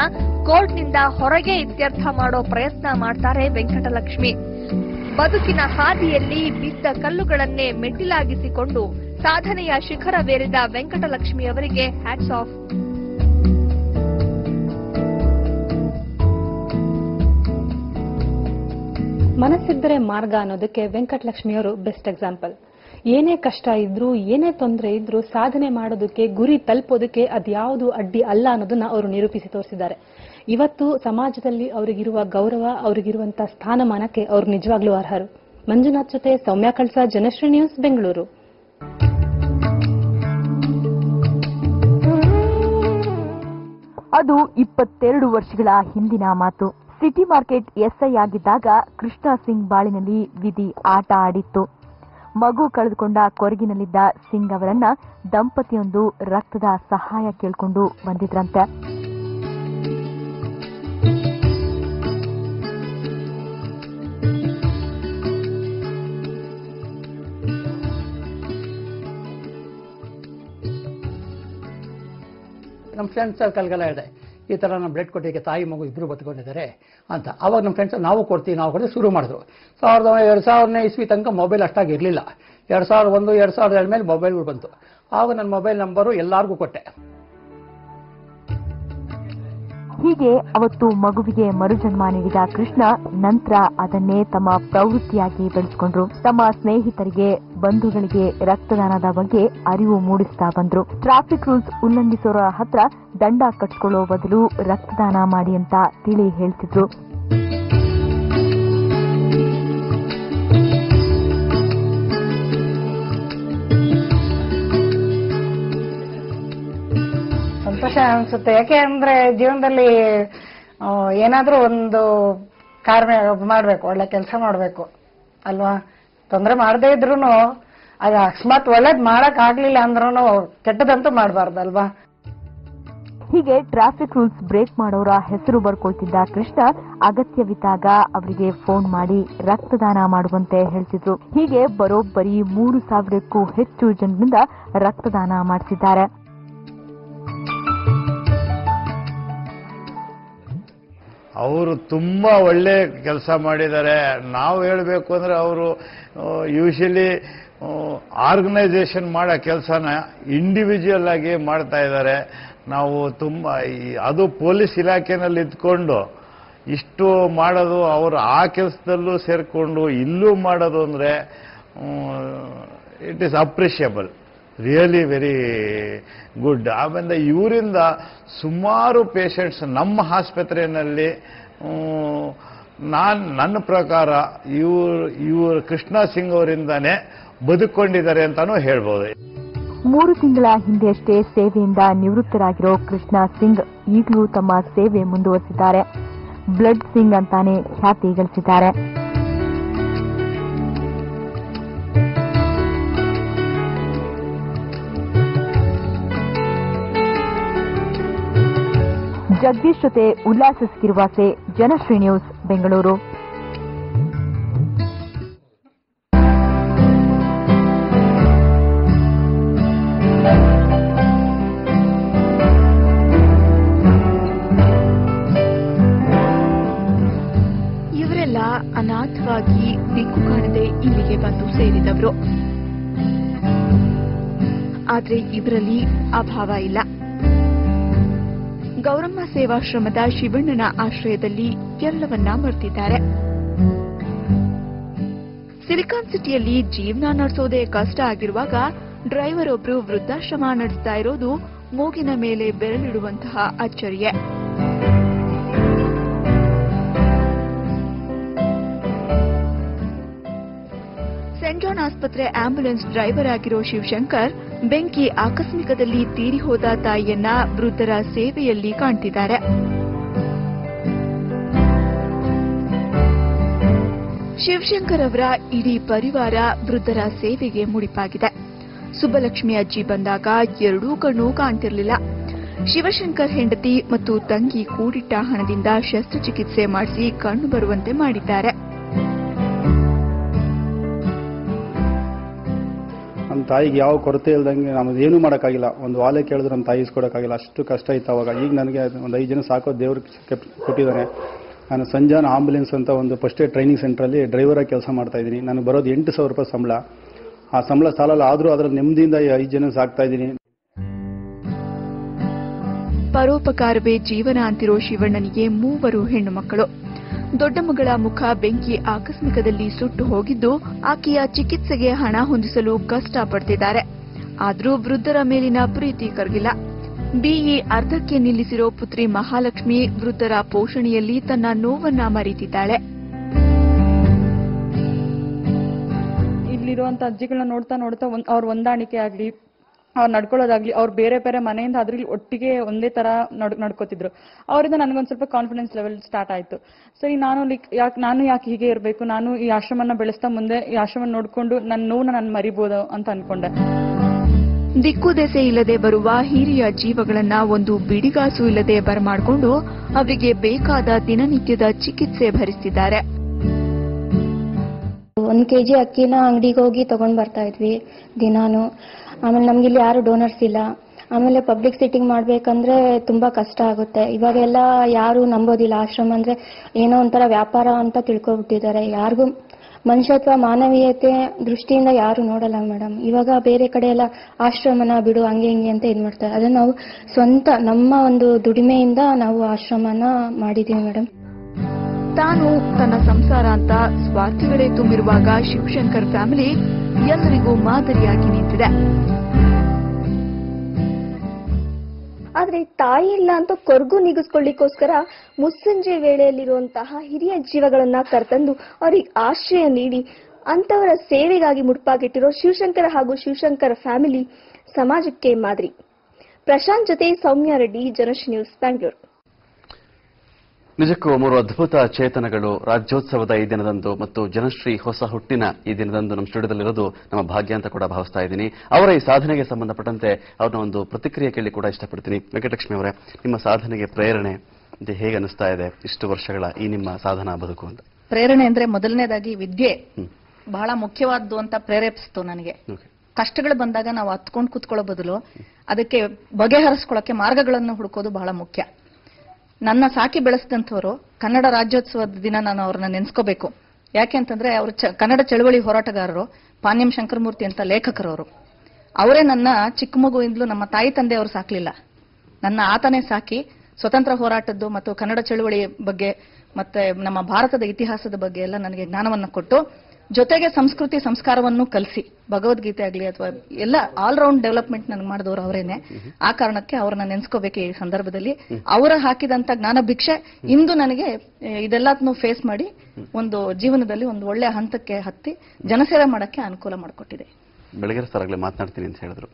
S5: ಕೋರ್ಟ್ನಿಂದ ಹೊರಗೆ ಇತ್ಯರ್ಥ ಮಾಡೋ ಪ್ರಯತ್ನ ಮಾಡ್ತಾರೆ ವೆಂಕಟಲಕ್ಷ್ಮಿ. ಬದುಕಿನ ಹಾದಿಯಲ್ಲಿ ಬಿದ್ದ ಕಲ್ಲುಗಳನ್ನೇ ಮೆಟ್ಟಿಲಾಗಿಸಿಕೊಂಡು ಸಾಧನೆಯ ಶಿಖರವೇರಿದ ವೆಂಕಟಲಕ್ಷ್ಮಿ ಅವರಿಗೆ ಹ್ಯಾಟ್ಸ್ ಆಫ್.
S7: ಮನಸ್ಸಿದ್ದರೆ ಮಾರ್ಗ ಅನ್ನೋದಕ್ಕೆ ವೆಂಕಟಲಕ್ಷ್ಮಿಯವರು ಬೆಸ್ಟ್ ಎಕ್ಸಾಂಪಲ್. ಏನೇ ಕಷ್ಟ ಇದ್ರೂ, ಏನೇ ತೊಂದರೆ ಇದ್ರೂ ಸಾಧನೆ ಮಾಡೋದಕ್ಕೆ, ಗುರಿ ತಲುಪೋದಕ್ಕೆ ಅದ್ಯಾವುದು ಅಡ್ಡಿ ಅಲ್ಲ ಅನ್ನೋದನ್ನ ಅವರು ನಿರೂಪಿಸಿ ತೋರಿಸಿದ್ದಾರೆ. ಇವತ್ತು ಸಮಾಜದಲ್ಲಿ ಅವರಿಗಿರುವ ಗೌರವ ಅವರಿಗಿರುವಂತಹ ಸ್ಥಾನಮಾನಕ್ಕೆ ಅವರು ನಿಜವಾಗ್ಲೂ ಅರ್ಹರು. ಮಂಜುನಾಥ್ ಜೊತೆ ಸೌಮ್ಯ ಕಳ್ಸ, ಜನಶ್ರೀ ನ್ಯೂಸ್, ಬೆಂಗಳೂರು.
S8: ಅದು ಇಪ್ಪತ್ತೆರಡು ವರ್ಷಗಳ ಹಿಂದಿನ ಮಾತು. ಸಿಟಿ ಮಾರ್ಕೆಟ್ ಎಸ್ಐ ಆಗಿದ್ದಾಗ ಕೃಷ್ಣ ಸಿಂಗ್ ಬಾಳಿನಲ್ಲಿ ವಿಧಿ ಆಟ ಆಡಿತ್ತು. ಮಗು ಕಳೆದುಕೊಂಡ ಕೊರಗಿನಲ್ಲಿದ್ದ ಸಿಂಗ್ ಅವರನ್ನ ದಂಪತಿಯೊಂದು ರಕ್ತದ ಸಹಾಯ ಕೇಳಿಕೊಂಡು ಬಂದಿದ್ರಂತೆ.
S9: ನಮ್ಮ ಫ್ರೆಂಡ್ ಸರ್ಕಲ್ಗೆಲ್ಲ ಹೇಳಿದೆ ಈ ಥರ ನಮ್ಮ ಬ್ಲಡ್ ಕೊಟ್ಟಿಗೆ ತಾಯಿ ಮಗು ಇಬ್ಬರು ಬತ್ಕೊಂಡಿದ್ದಾರೆ ಅಂತ. ಅವಾಗ ನಮ್ಮ ಫ್ರೆಂಡ್ಸ್ ನಾವು ಕೊಡ್ತೀವಿ ನಾವು ಕೊಡ್ತೀವಿ, ಶುರು ಮಾಡಿದ್ರು. ಸಾವಿರದ ಎರಡು ಸಾವಿರನೇ ಇಸ್ವಿ ತನಕ ಮೊಬೈಲ್ ಅಷ್ಟಾಗಿ ಇರಲಿಲ್ಲ. ಎರಡು ಸಾವಿರದ ಒಂದು, ಎರಡು ಸಾವಿರದ ಎರಡು ಮೇಲೆ ಮೊಬೈಲ್ಗಳು ಬಂತು. ಆಗ ನನ್ನ ಮೊಬೈಲ್ ನಂಬರು ಎಲ್ಲರಿಗೂ ಕೊಟ್ಟೆ.
S8: ಹೀಗೆ ಅವತ್ತು ಮಗುವಿಗೆ ಮರುಜನ್ಮ ನೀಡಿದ ಕೃಷ್ಣ ನಂತರ ಅದನ್ನೇ ತಮ್ಮ ಪ್ರವೃತ್ತಿಯಾಗಿ ಬೆಳೆಸಿಕೊಂಡ್ರು. ತಮ್ಮ ಸ್ನೇಹಿತರಿಗೆ, ಬಂಧುಗಳಿಗೆ ರಕ್ತದಾನದ ಬಗ್ಗೆ ಅರಿವು ಮೂಡಿಸ್ತಾ ಬಂದ್ರು. ಟ್ರಾಫಿಕ್ ರೂಲ್ಸ್ ಉಲ್ಲಂಘಿಸೋರ ಹತ್ರ ದಂಡ ಕಟ್ಕೊಳ್ಳೋ ಬದಲು ರಕ್ತದಾನ ಮಾಡಿ ಅಂತ ತಿಳಿ ಹೇಳ್ತಿದ್ರು.
S10: ಸಂತೋಷ ಅನ್ಸುತ್ತೆ. ಯಾಕೆ ಅಂದ್ರೆ ಜೀವನದಲ್ಲಿ ಏನಾದ್ರೂ ಒಂದು ಕಾರ್ಯ ಮಾಡ್ಬೇಕು, ಒಳ್ಳೆ ಕೆಲಸ ಮಾಡ್ಬೇಕು, ಅಲ್ವಾ? ತೊಂದರೆ ಮಾಡದೇ ಇದ್ರು ಅದು ಅಕಸ್ಮಾತ್ ಒಳ್ಳೇದ್ ಮಾಡಕ್ ಆಗ್ಲಿಲ್ಲ ಅಂದ್ರೂ ಕೆಟ್ಟದಂತೂ ಮಾಡಬಾರ್ದಲ್ವಾ
S8: ಹೀಗೆ ಟ್ರಾಫಿಕ್ ರೂಲ್ಸ್ ಬ್ರೇಕ್ ಮಾಡೋರ ಹೆಸರು ಬರ್ಕೊಳ್ತಿದ್ದ ಕೃಷ್ಣ ಅಗತ್ಯವಿದ್ದಾಗ ಅವರಿಗೆ ಫೋನ್ ಮಾಡಿ ರಕ್ತದಾನ ಮಾಡುವಂತೆ ಹೇಳ್ತಿದ್ರು. ಹೀಗೆ ಬರೋಬ್ಬರಿ ಮೂರು ಸಾವಿರಕ್ಕೂ ಹೆಚ್ಚು ಜನರಿಂದ ರಕ್ತದಾನ ಮಾಡಿಸಿದ್ದಾರೆ
S11: ಅವರು ತುಂಬ ಒಳ್ಳೆ ಕೆಲಸ ಮಾಡಿದ್ದಾರೆ. ನಾವು ಹೇಳಬೇಕು ಅಂದರೆ ಅವರು ಯೂಶಲಿ ಆರ್ಗನೈಸೇಷನ್ ಮಾಡೋ ಕೆಲಸನ ಇಂಡಿವಿಜುವಲ್ ಆಗಿ ಮಾಡ್ತಾ ಇದ್ದಾರೆ. ನಾವು ತುಂಬ ಅದು ಪೊಲೀಸ್ ಇಲಾಖೆನಲ್ಲಿ ಇದ್ಕೊಂಡು ಇಷ್ಟು ಮಾಡೋದು ಅವರು ಆ ಕೆಲಸದಲ್ಲೂ ಸೇರಿಕೊಂಡು ಇಲ್ಲೂ ಮಾಡೋದು ಅಂದರೆ it is appreciable really very good ಆಮೇಲೆ ಇವರಿಂದ ಸುಮಾರು ಪೇಷಂಟ್ಸ್ ನಮ್ಮ ಆಸ್ಪತ್ರೆಯಲ್ಲಿ ನಾನು, ನನ್ನ ಪ್ರಕಾರ ಇವರು ಇವರು ಕೃಷ್ಣ ಸಿಂಗ್ ಅವರಿಂದನೇ ಬದುಕೊಂಡಿದ್ದಾರೆ ಅಂತಾನೂ ಹೇಳ್ಬೋದು.
S8: ಮೂರು ತಿಂಗಳ ಹಿಂದೆಯಷ್ಟೇ ಸೇವೆಯಿಂದ ನಿವೃತ್ತರಾಗಿರೋ ಕೃಷ್ಣ ಸಿಂಗ್ ಈಗಲೂ ತಮ್ಮ ಸೇವೆ ಮುಂದುವರೆಸಿದ್ದಾರೆ. ಬ್ಲಡ್ ಸಿಂಗ್ ಅಂತಾನೆ ಖ್ಯಾತಿ ಗಳಿಸಿದ್ದಾರೆ. ಜಗದೀಶ್ ಜೊತೆ ಉಲ್ಲಾಸ ಕಿರುವಾಸೆ ಜನಶ್ರೀ ನ್ಯೂಸ್, ಬೆಂಗಳೂರು.
S12: ಇವರೆಲ್ಲ ಅನಾಥವಾಗಿ ದಿಕ್ಕು ಕಾಣದೆ ಇಲ್ಲಿಗೆ ಬಂದು ಸೇರಿದವರು. ಆದರೆ ಇವರಲ್ಲಿ ಅಭಾವ ಇಲ್ಲ. ಗೌರಮ್ಮ ಸೇವಾಶ್ರಮದ ಶಿವಣ್ಣನ ಆಶ್ರಯದಲ್ಲಿ ಎಲ್ಲವನ್ನ ಮರ್ತಿದ್ದಾರೆ ಸಿಲಿಕಾನ್ ಸಿಟಿಯಲ್ಲಿ ಜೀವನ ನಡೆಸೋದೇ ಕಷ್ಟ ಆಗಿರುವಾಗ ಡ್ರೈವರ್ ಒಬ್ರು ವೃದ್ಧಾಶ್ರಮ ನಡೆಸ್ತಾ ಇರೋದು ಮೂಗಿನ ಮೇಲೆ ಬೆರಳಿಡುವಂತಹ ಅಚ್ಚರಿಯೇ. ಆಸ್ಪತ್ರೆ ಆಂಬ್ಯುಲೆನ್ಸ್ ಡ್ರೈವರ್ ಆಗಿರೋ ಶಿವಶಂಕರ್ ಬೆಂಕಿ ಆಕಸ್ಮಿಕದಲ್ಲಿ ತೀರಿ ಹೋದ ತಾಯಿಯನ್ನ ವೃದ್ಧರ ಸೇವೆಯಲ್ಲಿ ಕಾಣ್ತಿದ್ದಾರೆ. ಶಿವಶಂಕರ್ ಅವರ ಇಡೀ ಪರಿವಾರ ವೃದ್ಧರ ಸೇವೆಗೆ ಮುಡಿಪಾಗಿದೆ. ಸುಬ್ಬಲಕ್ಷ್ಮಿ ಅಜ್ಜಿ ಬಂದಾಗ ಎರಡೂ ಕಣ್ಣು ಕಾಣ್ತಿರಲಿಲ್ಲ. ಶಿವಶಂಕರ್ ಹೆಂಡತಿ ಮತ್ತು ತಂಗಿ ಕೂಡಿಟ್ಟ ಹಣದಿಂದ ಶಸ್ತ್ರಚಿಕಿತ್ಸೆ ಮಾಡಿಸಿ ಕಣ್ಣು ಬರುವಂತೆ ಮಾಡಿದ್ದಾರೆ.
S13: ತಾಯಿಗೆ ಯಾವ ಕೊರತೆ ಇಲ್ದಂಗೆ ನಮ್ಮದು ಏನೂ ಮಾಡೋಕ್ಕಾಗಿಲ್ಲ. ಒಂದು ವಾಲೆ ಕೇಳಿದ್ರೆ ನಮ್ಮ ತಾಯಿ ಇಸ್ಕೊಡೋಕ್ಕಾಗಿಲ್ಲ. ಅಷ್ಟು ಕಷ್ಟ ಇತ್ತು ಅವಾಗ. ಈಗ ನನಗೆ ಒಂದು ಐದು ಜನ ಸಾಕೋ ದೇವ್ರ ಕೊಟ್ಟಿದ್ದಾನೆ ನಾನು ಸಂಜಾನ್ ಆಂಬುಲೆನ್ಸ್ ಅಂತ ಒಂದು ಫಸ್ಟ್ ಏಡ್ ಟ್ರೈನಿಂಗ್ ಸೆಂಟ್ರಲ್ಲಿ ಡ್ರೈವರಾಗಿ ಕೆಲಸ ಮಾಡ್ತಾ ಇದ್ದೀನಿ. ನನಗೆ ಬರೋದು ಎಂಟು ಸಾವಿರ ರೂಪಾಯಿ ಸಂಬಳ. ಆ ಸಂಬಳ ಸಾಲಲ್ಲ ಆದರೂ ಅದರ ನೆಮ್ಮದಿಯಿಂದ ಐದು ಜನ ಸಾಕ್ತಾ ಇದ್ದೀನಿ.
S12: ಪರೋಪಕಾರವೇ ಜೀವನ ಅಂತಿರೋ ಶಿವಣ್ಣನಿಗೆ ಮೂವರು ಹೆಣ್ಣು ಮಕ್ಕಳು ದೊಡ್ಡ ಮಗಳ ಮುಖ ಬೆಂಕಿ ಆಕಸ್ಮಿಕದಲ್ಲಿ ಸುಟ್ಟು ಹೋಗಿದ್ದು ಆಕೆಯ ಚಿಕಿತ್ಸೆಗೆ ಹಣ ಹೊಂದಿಸಲು ಕಷ್ಟ ಪಡ್ತಿದ್ದಾರೆ ಆದರೂ ವೃದ್ಧರ ಮೇಲಿನ ಪ್ರೀತಿ ಕರಗಿಲ್ಲ. ಬಿಇ ಅರ್ಧಕ್ಕೆ ನಿಲ್ಲಿಸಿರೋ ಪುತ್ರಿ ಮಹಾಲಕ್ಷ್ಮಿ ವೃದ್ಧರ ಪೋಷಣೆಯಲ್ಲಿ ತನ್ನ ನೋವನ್ನ ಮರೀತಿದ್ದಾಳೆ.
S14: ಇಲ್ಲಿರುವಂತ ಅಜ್ಜಿಗಳನ್ನ ನೋಡ್ತಾ ನೋಡ್ತಾ ಅವ್ರ ಹೊಂದಾಣಿಕೆ ಆಗ್ಲಿ ಅವ್ರು ನಡ್ಕೊಳ್ಳೋದಾಗ್ಲಿ ಅವ್ರು ಬೇರೆ ಬೇರೆ ಮನೆಯಿಂದ ಅದ್ರಲ್ಲಿ ಒಟ್ಟಿಗೆ ಒಂದೇ ತರ ನಡ್ ನಡ್ಕೋತಿದ್ರು. ಅವರಿಂದ ನನಗೊಂದ್ ಸ್ವಲ್ಪ ಕಾನ್ಫಿಡೆನ್ಸ್ ಲೆವೆಲ್ ಸ್ಟಾರ್ಟ್ ಆಯ್ತು. ಸರಿ ನಾನು ಲೈಕ್ ಯಾಕೆ ನಾನು ಯಾಕೆ ಹೀಗೆ ಇರಬೇಕು? ನಾನು ಈ ಆಶ್ರಮನ ಬೆಳೆಸ್ತಾ ಮುಂದೆ ಈ ಆಶ್ರಮ ನೋಡ್ಕೊಂಡು ನನ್ನ ನೋವನ್ನ ನಾನು ಮರಿಬೋದು ಅಂತ ಅನ್ಕೊಂಡೆ.
S12: ದಿಕ್ಕು ದೆಸೆ ಇಲ್ಲದೆ ಬರುವ ಹಿರಿಯ ಜೀವಗಳನ್ನ ಒಂದು ಬಿಡಿಗಾಸು ಇಲ್ಲದೆ ಬರಮಾಡಿಕೊಂಡು ಅವರಿಗೆ ಬೇಕಾದ ದಿನನಿತ್ಯದ ಚಿಕಿತ್ಸೆ ಭರಿಸಿದ್ದಾರೆ
S15: ಒಂದ್ ಕೆಜಿ ಅಕ್ಕಿನ ಅಂಗಡಿಗೆ ಹೋಗಿ ತಗೊಂಡ್ ಬರ್ತಾ ಇದ್ವಿ ದಿನಾನು. ಆಮೇಲೆ ನಮ್ಗೆ ಇಲ್ಲಿ ಯಾರು ಡೋನರ್ಸ್ ಇಲ್ಲ. ಆಮೇಲೆ ಪಬ್ಲಿಕ್ ಸಿಟ್ಟಿಂಗ್ ಮಾಡ್ಬೇಕಂದ್ರೆ ತುಂಬಾ ಕಷ್ಟ ಆಗುತ್ತೆ. ಇವಾಗೆಲ್ಲ ಯಾರು ನಂಬೋದಿಲ್ಲ. ಆಶ್ರಮ ಅಂದ್ರೆ ಏನೋ ಒಂಥರ ವ್ಯಾಪಾರ ಅಂತ ತಿಳ್ಕೊಬಿಟ್ಟಿದ್ದಾರೆ. ಯಾರಿಗೂ ಮನುಷ್ಯತ್ವ ಮಾನವೀಯತೆ ದೃಷ್ಟಿಯಿಂದ ಯಾರು ನೋಡಲ್ಲ ಮೇಡಮ್. ಇವಾಗ ಬೇರೆ ಕಡೆ ಎಲ್ಲ ಆಶ್ರಮನ ಬಿಡು, ಹಂಗೆ ಹಿಂಗೆ ಅಂತ ಇದು ಮಾಡ್ತಾರೆ. ಅದನ್ನ ನಾವು ಸ್ವಂತ ನಮ್ಮ ಒಂದು ದುಡಿಮೆಯಿಂದ ನಾವು ಆಶ್ರಮನ ಮಾಡಿದೀವಿ ಮೇಡಮ್.
S12: ತಾನು ತನ್ನ ಸಂಸಾರ ಅಂತ ಸ್ವಾರ್ಥಗಳೇ ತುಂಬಿರುವಾಗ ಶಿವಶಂಕರ್ ಫ್ಯಾಮಿಲಿ ಎಲ್ಲರಿಗೂ ಮಾದರಿಯಾಗಿ ನಿಂತಿದೆ.
S16: ಆದ್ರೆ ತಾಯಿ ಇಲ್ಲ ಅಂತ ಕೊರಗು ನಿಗಿಸ್ಕೊಳ್ಳಿಕ್ಕೋಸ್ಕರ ಮುಸ್ಸಂಜೆ ವೇಳೆಯಲ್ಲಿರುವಂತಹ ಹಿರಿಯ ಜೀವಗಳನ್ನ ಕರ್ತಂದು ಅವರಿಗೆ ಆಶ್ರಯ ನೀಡಿ ಅಂತವರ ಸೇವೆಗಾಗಿ ಮುಡುಪಾಗಿಟ್ಟಿರೋ ಶಿವಶಂಕರ ಹಾಗೂ ಶಿವಶಂಕರ ಫ್ಯಾಮಿಲಿ ಸಮಾಜಕ್ಕೆ ಮಾದರಿ. ಪ್ರಶಾಂತ್ ಜೊತೆ ಸೌಮ್ಯ ರೆಡ್ಡಿ ಜನಶ್ ನ್ಯೂಸ್ ಬ್ಯಾಂಗ್ಳೂರು
S2: ನಿಜಕ್ಕೂ ಮೂರು ಅದ್ಭುತ ಚೇತನಗಳು ರಾಜ್ಯೋತ್ಸವದ ಈ ದಿನದಂದು ಮತ್ತು ಜನಶ್ರೀ ಹೊಸ ಹುಟ್ಟಿನ ಈ ದಿನದಂದು ನಮ್ಮ ಸ್ಟುಡಿಯೋದಲ್ಲಿರೋದು ನಮ್ಮ ಭಾಗ್ಯ ಅಂತ ಕೂಡ ಭಾವಿಸ್ತಾ ಇದ್ದೀನಿ. ಅವರ ಈ ಸಾಧನೆಗೆ ಸಂಬಂಧಪಟ್ಟಂತೆ ಅವ್ರನ್ನ ಒಂದು ಪ್ರತಿಕ್ರಿಯೆ ಕೇಳಿ ಕೂಡ ಇಷ್ಟಪಡ್ತೀನಿ. ವೆಂಕಟಲಕ್ಷ್ಮಿ ಅವರೇ ನಿಮ್ಮ ಸಾಧನೆಗೆ ಪ್ರೇರಣೆ ಅಂತ ಹೇಗೆ ಅನಿಸ್ತಾ ಇದೆ? ಇಷ್ಟು ವರ್ಷಗಳ ಈ ನಿಮ್ಮ ಸಾಧನಾ ಬದುಕು ಅಂತ.
S6: ಪ್ರೇರಣೆ ಅಂದ್ರೆ ಮೊದಲನೇದಾಗಿ ವಿದ್ಯೆ. ಬಹಳ ಮುಖ್ಯವಾದ್ದು ಅಂತ ಪ್ರೇರೇಪಿಸ್ತು ನನಗೆ. ಕಷ್ಟಗಳು ಬಂದಾಗ ನಾವು ಹತ್ಕೊಂಡು ಕೂತ್ಕೊಳ್ಳೋ ಬದಲು ಅದಕ್ಕೆ ಬಗೆಹರಿಸ್ಕೊಳ್ಳೋಕೆ ಮಾರ್ಗಗಳನ್ನು ಹುಡುಕೋದು ಬಹಳ ಮುಖ್ಯ. ನನ್ನ ಸಾಕಿ ಬೆಳೆಸಿದಂಥವ್ರು ಕನ್ನಡ ರಾಜ್ಯೋತ್ಸವದ ದಿನ ನಾನು ಅವ್ರನ್ನ ನೆನೆಸ್ಕೋಬೇಕು. ಯಾಕೆ ಅಂತಂದ್ರೆ ಅವರು ಕನ್ನಡ ಚಳವಳಿ ಹೋರಾಟಗಾರರು ಪಾನ್ಯಂ ಶಂಕರಮೂರ್ತಿ ಅಂತ ಲೇಖಕರವರು. ಅವರೇ ನನ್ನ ಚಿಕ್ಕ ಮಗುವಿಂದಲೂ ನಮ್ಮ ತಾಯಿ ತಂದೆ ಅವರು ಸಾಕಲಿಲ್ಲ. ನನ್ನ ಆತನೇ ಸಾಕಿ ಸ್ವತಂತ್ರ ಹೋರಾಟದ್ದು ಮತ್ತು ಕನ್ನಡ ಚಳವಳಿ ಬಗ್ಗೆ ಮತ್ತೆ ನಮ್ಮ ಭಾರತದ ಇತಿಹಾಸದ ಬಗ್ಗೆ ಎಲ್ಲ ನನಗೆ ಜ್ಞಾನವನ್ನು ಕೊಟ್ಟು ಜೊತೆಗೆ ಸಂಸ್ಕೃತಿ ಸಂಸ್ಕಾರವನ್ನು ಕಲಿಸಿ. ಭಗವದ್ಗೀತೆ ಆಗಲಿ ಅಥವಾ ಎಲ್ಲ ಆಲ್ ರೌಂಡ್ ಡೆವಲಪ್ಮೆಂಟ್ ನನಗೆ ಮಾಡಿದವರು ಅವರೇನೆ. ಆ ಕಾರಣಕ್ಕೆ ಅವ್ರನ್ನ ನೆನ್ಸ್ಕೋಬೇಕು ಈ ಸಂದರ್ಭದಲ್ಲಿ. ಅವರ ಹಾಕಿದಂತ ಜ್ಞಾನ ಭಿಕ್ಷೆ ಇಂದು ನನಗೆ ಇದೆಲ್ಲದನ್ನು ಫೇಸ್ ಮಾಡಿ ಒಂದು ಜೀವನದಲ್ಲಿ ಒಂದು ಒಳ್ಳೆಯ ಹಂತಕ್ಕೆ ಹತ್ತಿ ಜನಸೇವೆ ಮಾಡೋಕ್ಕೆ ಅನುಕೂಲ ಮಾಡಿಕೊಟ್ಟಿದೆ.
S2: ಬೆಳಗ್ಗೆ ಸರ್ ಆಗಲೇ ಮಾತನಾಡ್ತೀನಿ ಅಂತ ಹೇಳಿದ್ರು.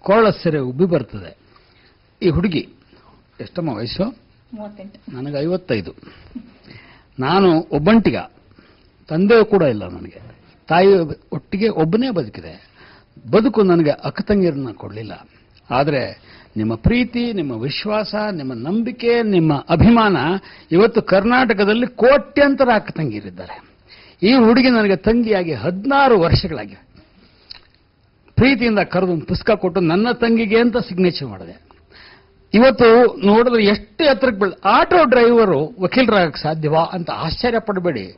S3: ಕೋಳ ಸೆರೆ ಉಬ್ಬಿ ಬರ್ತದೆ. ಈ ಹುಡುಗಿ ಎಷ್ಟಮ್ಮ ವಯಸ್ಸು? ನನಗೆ ಐವತ್ತೈದು. ನಾನು ಒಬ್ಬಂಟಿಗ. ತಂದೆಯೂ ಕೂಡ ಇಲ್ಲ ನನಗೆ. ತಾಯಿ ಒಟ್ಟಿಗೆ ಒಬ್ಬನೇ ಬದುಕಿದೆ. ಬದುಕು ನನಗೆ ಅಕ್ಕ ತಂಗಿಯರನ್ನ ಕೊಡಲಿಲ್ಲ. ಆದರೆ ನಿಮ್ಮ ಪ್ರೀತಿ, ನಿಮ್ಮ ವಿಶ್ವಾಸ, ನಿಮ್ಮ ನಂಬಿಕೆ, ನಿಮ್ಮ ಅಭಿಮಾನ ಇವತ್ತು ಕರ್ನಾಟಕದಲ್ಲಿ ಕೋಟ್ಯಂತರ ಅಕ್ಕ ತಂಗಿಯರಿದ್ದಾರೆ ಈ ಹುಡುಗಿ ನನಗೆ ತಂಗಿಯಾಗಿ ಹದಿನಾರು ವರ್ಷಗಳಾಗಿವೆ. ಪ್ರೀತಿಯಿಂದ ಕರೆದು ಒಂದು ಪುಸ್ತಕ ಕೊಟ್ಟು ನನ್ನ ತಂಗಿಗೆ ಅಂತ ಸಿಗ್ನೇಚರ್ ಮಾಡಿದೆ. ಇವತ್ತು ನೋಡಿದ್ರೆ ಎಷ್ಟು ಎತ್ತರಕ್ಕೆ ಬೆಳೆ ಆಟೋ ಡ್ರೈವರು ವಕೀಲರಾಗಕ್ಕೆ ಸಾಧ್ಯವಾ ಅಂತ ಆಶ್ಚರ್ಯ ಪಡಬೇಡಿ.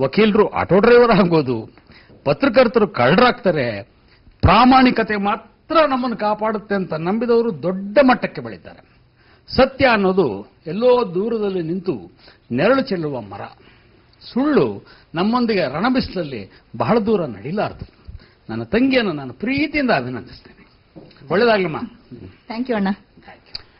S3: ವಕೀಲರು, ಆಟೋ ಡ್ರೈವರ್ ಆಗ್ಬೋದು, ಪತ್ರಕರ್ತರು ಕಳ್ಳರಾಗ್ತಾರೆ, ಪ್ರಾಮಾಣಿಕತೆ ಮಾತ್ರ ನಮ್ಮನ್ನು ಕಾಪಾಡುತ್ತೆ ಅಂತ ನಂಬಿದವರು ದೊಡ್ಡ ಮಟ್ಟಕ್ಕೆ ಬೆಳೀತಾರೆ. ಸತ್ಯ ಅನ್ನೋದು ಎಲ್ಲೋ ದೂರದಲ್ಲಿ ನಿಂತು ನೆರಳು ಚೆಲ್ಲುವ ಮರ. ಸುಳ್ಳು ನಮ್ಮೊಂದಿಗೆ ರಣಬಿಸಿಲಲ್ಲಿ ಬಹಳ ದೂರ ನಡೀಲಾರದು. ನನ್ನ ತಂಗಿಯನ್ನು ನಾನು ಪ್ರೀತಿಯಿಂದ ಅಭಿನಂದಿಸ್ತೇನೆ. ಒಳ್ಳೇದಾಗ್ಲಮ್ಮ.
S6: ಥ್ಯಾಂಕ್ ಯು ಅಣ್ಣ.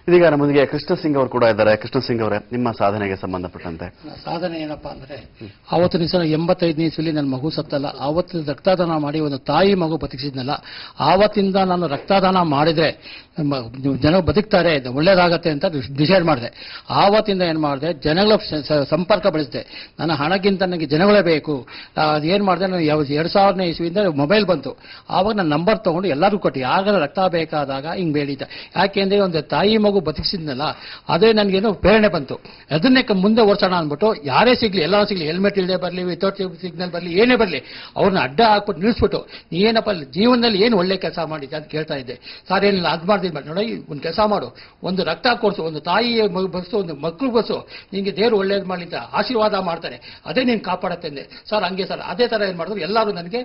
S2: ಇದೀಗ ನಮ್ಮೊಂದಿಗೆ ಕೃಷ್ಣ ಸಿಂಗ್ ಅವರು ಕೂಡ ಇದ್ದಾರೆ. ಕೃಷ್ಣ ಸಿಂಗ್ ಅವರೇ, ನಿಮ್ಮ ಸಾಧನೆಗೆ ಸಂಬಂಧಪಟ್ಟಂತೆ.
S9: ಸಾಧನೆ ಏನಪ್ಪಾ ಅಂದ್ರೆ, ಆವತ್ತು ದಿವಸ ಎಂಬತ್ತೈದನೇ ಇಸ್ವಿಲಿ ನನ್ನ ಮಗು ಸತ್ತಲ್ಲ. ಆವತ್ತು ರಕ್ತದಾನ ಮಾಡಿ ಒಂದು ತಾಯಿ ಮಗು ಬದುಕಿಸಿದ್ನಲ್ಲ. ಆವತ್ತಿಂದ ನಾನು ರಕ್ತದಾನ ಮಾಡಿದ್ರೆ ಜನ ಬದುಕ್ತಾರೆ ಒಳ್ಳೇದಾಗತ್ತೆ ಅಂತ ಡಿಸೈಡ್ ಮಾಡಿದೆ. ಆವತ್ತಿಂದ ಏನ್ ಮಾಡಿದೆ, ಜನಗಳ ಸಂಪರ್ಕ ಬಳಸಿದೆ. ನನ್ನ ಹಣಕ್ಕಿಂತ ನನಗೆ ಜನಗಳೇ ಬೇಕು. ಅದೇನ್ ಮಾಡಿದೆ, ನಾನು ಯಾವ ಎರಡ್ ಸಾವಿರನೇ ಇಸ್ವಿಯಿಂದ ಮೊಬೈಲ್ ಬಂತು. ಆವಾಗ ನನ್ನ ನಂಬರ್ ತಗೊಂಡು ಎಲ್ಲರಿಗೂ ಕೊಟ್ಟು ಯಾರಿಗಾರ ರಕ್ತ ಬೇಕಾದಾಗ ಹಿಂಗ್ ಬೇಡಿದ್ದೆ. ಯಾಕೆಂದ್ರೆ ಒಂದು ತಾಯಿ ಮಗು ಬದುಕಿಸಿದ್ನಲ್ಲ, ಅದೇ ನನಗೇನು ಪ್ರೇರಣೆ ಬಂತು. ಅದನ್ನೇ ಮುಂದೆ ಓಡಿಸೋಣ ಅಂದ್ಬಿಟ್ಟು, ಯಾರೇ ಸಿಗಲಿ, ಎಲ್ಲರೂ ಸಿಗಲಿ ಹೆಲ್ಮೆಟ್ ಇಲ್ಲದೆ ಬರಲಿ ವಿತೌಟ್ ಸಿಗ್ನಲ್ ಬರಲಿ, ಏನೇ ಬರಲಿ, ಅವ್ರನ್ನ ಅಡ್ಡ ಹಾಕ್ಬಿಟ್ಟು ನಿಲ್ಲಿಸ್ಬಿಟ್ಟು ನೀ ಏನಪ್ಪ, ಜೀವನದಲ್ಲಿ ಏನು ಒಳ್ಳೆ ಕೆಲಸ ಮಾಡಿದ್ದೆ ಅಂತ ಕೇಳ್ತಾ ಇದ್ದೆ. ಸರ್, ಏನಿಲ್ಲ, ಅದು ಮಾಡ್ತೀನಿ ಮಾಡಿ ನೋಡಿ ಒಂದು ಕೆಲಸ ಮಾಡು. ಒಂದು ರಕ್ತ ಕೊಡಿಸು, ಒಂದು ತಾಯಿ ಬಸ್ಸು, ಒಂದು ಮಕ್ಕಳು ಬಸ್ಸು. ನಿಮಗೆ ದೇವರು ಒಳ್ಳೇದು ಮಾಡಲಿ ಅಂತ ಆಶೀರ್ವಾದ ಮಾಡ್ತಾರೆ. ಅದೇ ನೀನು ಕಾಪಾಡತ್ತೆ ಸರ್, ಹಂಗೆ ಸರ್. ಅದೇ ತರ ಏನ್ ಮಾಡಿದ್ರು. ಎಲ್ಲರೂ ನನಗೆ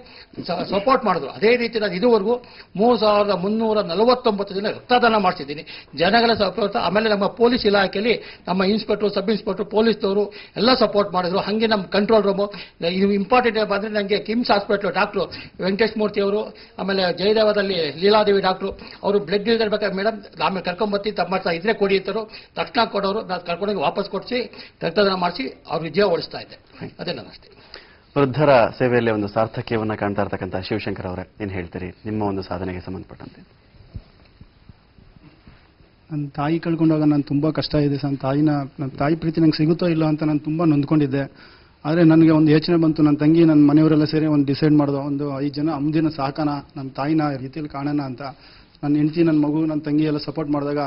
S9: ಸಪೋರ್ಟ್ ಮಾಡಿದ್ರು. ಅದೇ ರೀತಿ ನಾನು ಇದುವರೆಗೂ ಮೂರು ಸಾವಿರದ ಮುನ್ನೂರ ನಲವತ್ತೊಂಬತ್ತು ಜನ ರಕ್ತದಾನ ಮಾಡಿಸಿದ್ದೀನಿ. ಜನಗಳ ಆಮೇಲೆ ನಮ್ಮ ಪೊಲೀಸ್ ಇಲಾಖೆಯಲ್ಲಿ ನಮ್ಮ ಇನ್ಸ್ಪೆಕ್ಟರ್, ಸಬ್ ಇನ್ಸ್ಪೆಕ್ಟರ್, ಪೊಲೀಸ್ನವರು ಎಲ್ಲ ಸಪೋರ್ಟ್ ಮಾಡಿದ್ರು. ಹಾಗೆ ನಮ್ಮ ಕಂಟ್ರೋಲ್ ರೂಮು ಇದು ಇಂಪಾರ್ಟೆಂಟ್ ಬಂದ್ರೆ ನನಗೆ KIMS hospital doctor Venkatesh Murthy ಅವರು, ಆಮೇಲೆ ಜಯದೇವದಲ್ಲಿ ಲೀಲಾದೇವಿ ಡಾಕ್ಟ್ರು, ಅವರು ಬ್ಲಡ್ ಇಲ್ದಿರ್ಬೇಕಾದ್ರೆ ಮೇಡಮ್, ಆಮೇಲೆ ಕರ್ಕೊಂಬತ್ತಿ ತಮ್ಮ ಇದ್ರೆ ಕೊಡಿ ಅಂತಾರು. ತಕ್ಷಣ ಕೊಡೋರು ನಾನು ಕರ್ಕೊಂಡೋಗಿ ವಾಪಸ್ ಕೊಡಿಸಿ, ರಕ್ತದಾನ ಮಾಡಿಸಿ, ಅವ್ರ ಜೀವ ಉಳಿಸ್ತಾ ಇದ್ದೆ. ಅದೇ ನನ್ನ ಅಷ್ಟೇ.
S2: ವೃದ್ಧರ ಸೇವೆಯಲ್ಲಿ ಒಂದು ಸಾರ್ಥಕ್ಯವನ್ನ ಕಾಣ್ತಾ ಇರ್ತಕ್ಕಂಥ ಶಿವಶಂಕರ್ ಅವರೇ, ಏನು ಹೇಳ್ತೀರಿ? ನಿಮ್ಮ ಒಂದು ಸಾಧನೆಗೆ ಸಂಬಂಧಪಟ್ಟಂತೆ.
S13: ನನ್ನ ತಾಯಿ ಕಳ್ಕೊಂಡಾಗ ನಾನು ತುಂಬ ಕಷ್ಟ ಇದೆ. ನನ್ನ ತಾಯಿನ, ನನ್ನ ತಾಯಿ ಪ್ರೀತಿ ನಂಗೆ ಸಿಗುತ್ತೋ ಇಲ್ಲ ಅಂತ ನಾನು ತುಂಬ ನೊಂದ್ಕೊಂಡಿದ್ದೆ. ಆದರೆ ನನಗೆ ಒಂದು ಯೋಚನೆ ಬಂತು. ನನ್ನ ತಂಗಿ ನನ್ನ ಮನೆಯವರೆಲ್ಲ ಸೇರಿ ಒಂದು ಡಿಸೈಡ್ ಮಾಡಿದ್ರು ಒಂದು ಐದು ಜನ ಅಮ್ಮದಿನ ಸಾಕಣ ನಮ್ಮ ತಾಯಿನ ರೀತಿಯಲ್ಲಿ ಕಾಣೋಣ ಅಂತ. ನನ್ನ ಹೆಂಡತಿ ನನ್ನ ಮಗು ನನ್ನ ತಂಗಿ ಎಲ್ಲ ಸಪೋರ್ಟ್ ಮಾಡಿದಾಗ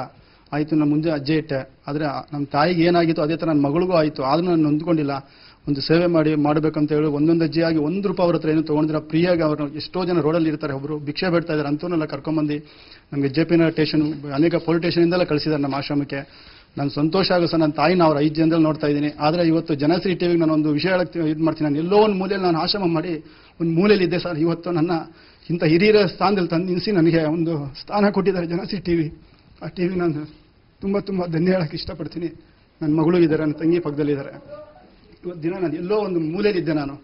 S13: ಆಯಿತು ನನ್ನ ಮುಂದೆ ಅಜ್ಜೆ ಇಟ್ಟೆ. ಆದರೆ ನಮ್ಮ ತಾಯಿಗೆ ಏನಾಗಿತ್ತು ಅದೇ ಥರ ನನ್ನ ಮಗಳಿಗೂ ಆಯಿತು. ಆದರೂ ನಾನು ನೊಂದ್ಕೊಂಡಿಲ್ಲ. ಒಂದು ಸೇವೆ ಮಾಡಿ ಮಾಡಬೇಕಂತ ಹೇಳಿ ಒಂದೊಂದು ಅಜ್ಜಿಯಾಗಿ ಒಂದು ರೂಪಾಯಿ ಅವ್ರ ಹತ್ರ ಏನು ತೊಗೊಂಡಿದ್ರೆ ಫ್ರೀಯಾಗಿ ಅವರು ಎಷ್ಟೋ ಜನ ರೋಡಲ್ಲಿ ಇರ್ತಾರೆ ಒಬ್ಬರು ಭಿಕ್ಷೆ ಬೇಡ್ತಾ ಇದ್ದಾರೆ ಅಂತವನ್ನೆಲ್ಲ ಕರ್ಕೊಂಬಂದು ನಮಗೆ ಜೆ ಪಿನ ಸ್ಟೇಷನ್ ಅನೇಕ ಪೊಲೀಸ್ ಸ್ಟೇಷನಿಂದೆಲ್ಲ ಕಳಿಸಿದ್ದಾರೆ ನಮ್ಮ ಆಶ್ರಮಕ್ಕೆ. ನಾನು ಸಂತೋಷ ಆಗೋ ಸರ್ ನನ್ನ ತಾಯಿನ ಅವ್ರ ಐದು ಜನದಲ್ಲಿ ನೋಡ್ತಾ ಇದ್ದೀನಿ. ಆದರೆ ಇವತ್ತು ಜನಶ್ರೀ ಟಿವಿಗೆ ನಾನು ಒಂದು ವಿಷಯ ಹೇಳಕ್ಕೆ ಇದು ಮಾಡ್ತೀನಿ. ನಾನು ಎಲ್ಲೋ ಒಂದು ಮೂಲೆಯಲ್ಲಿ ನಾನು ಆಶ್ರಮ ಮಾಡಿ ಒಂದು ಮೂಲೆಯಲ್ಲಿ ಇದ್ದೆ ಸರ್. ಇವತ್ತು ನನ್ನ ಇಂಥ ಹಿರಿಯರ ಸ್ಥಾನದಲ್ಲಿ ತಂದು ನಿಲ್ಲಿಸಿ ನನಗೆ ಒಂದು ಸ್ಥಾನ ಕೊಟ್ಟಿದ್ದಾರೆ ಜನಶ್ರೀ ಟಿವಿ ಆ ಟಿವಿ ನಾನು ತುಂಬ ತುಂಬ ಧನ್ಯ ಹೇಳಕ್ಕೆ ಇಷ್ಟಪಡ್ತೀನಿ. ನನ್ನ ಮಗಳು ಇದ್ದಾರೆ, ನನ್ನ ತಂಗಿ ಪಕ್ಕದಲ್ಲಿದ್ದಾರೆ. ದಿನ ನಾನು ಎಲ್ಲೋ ಒಂದು ಮೂಲೆಯಲ್ಲಿದ್ದೆ ನಾನು.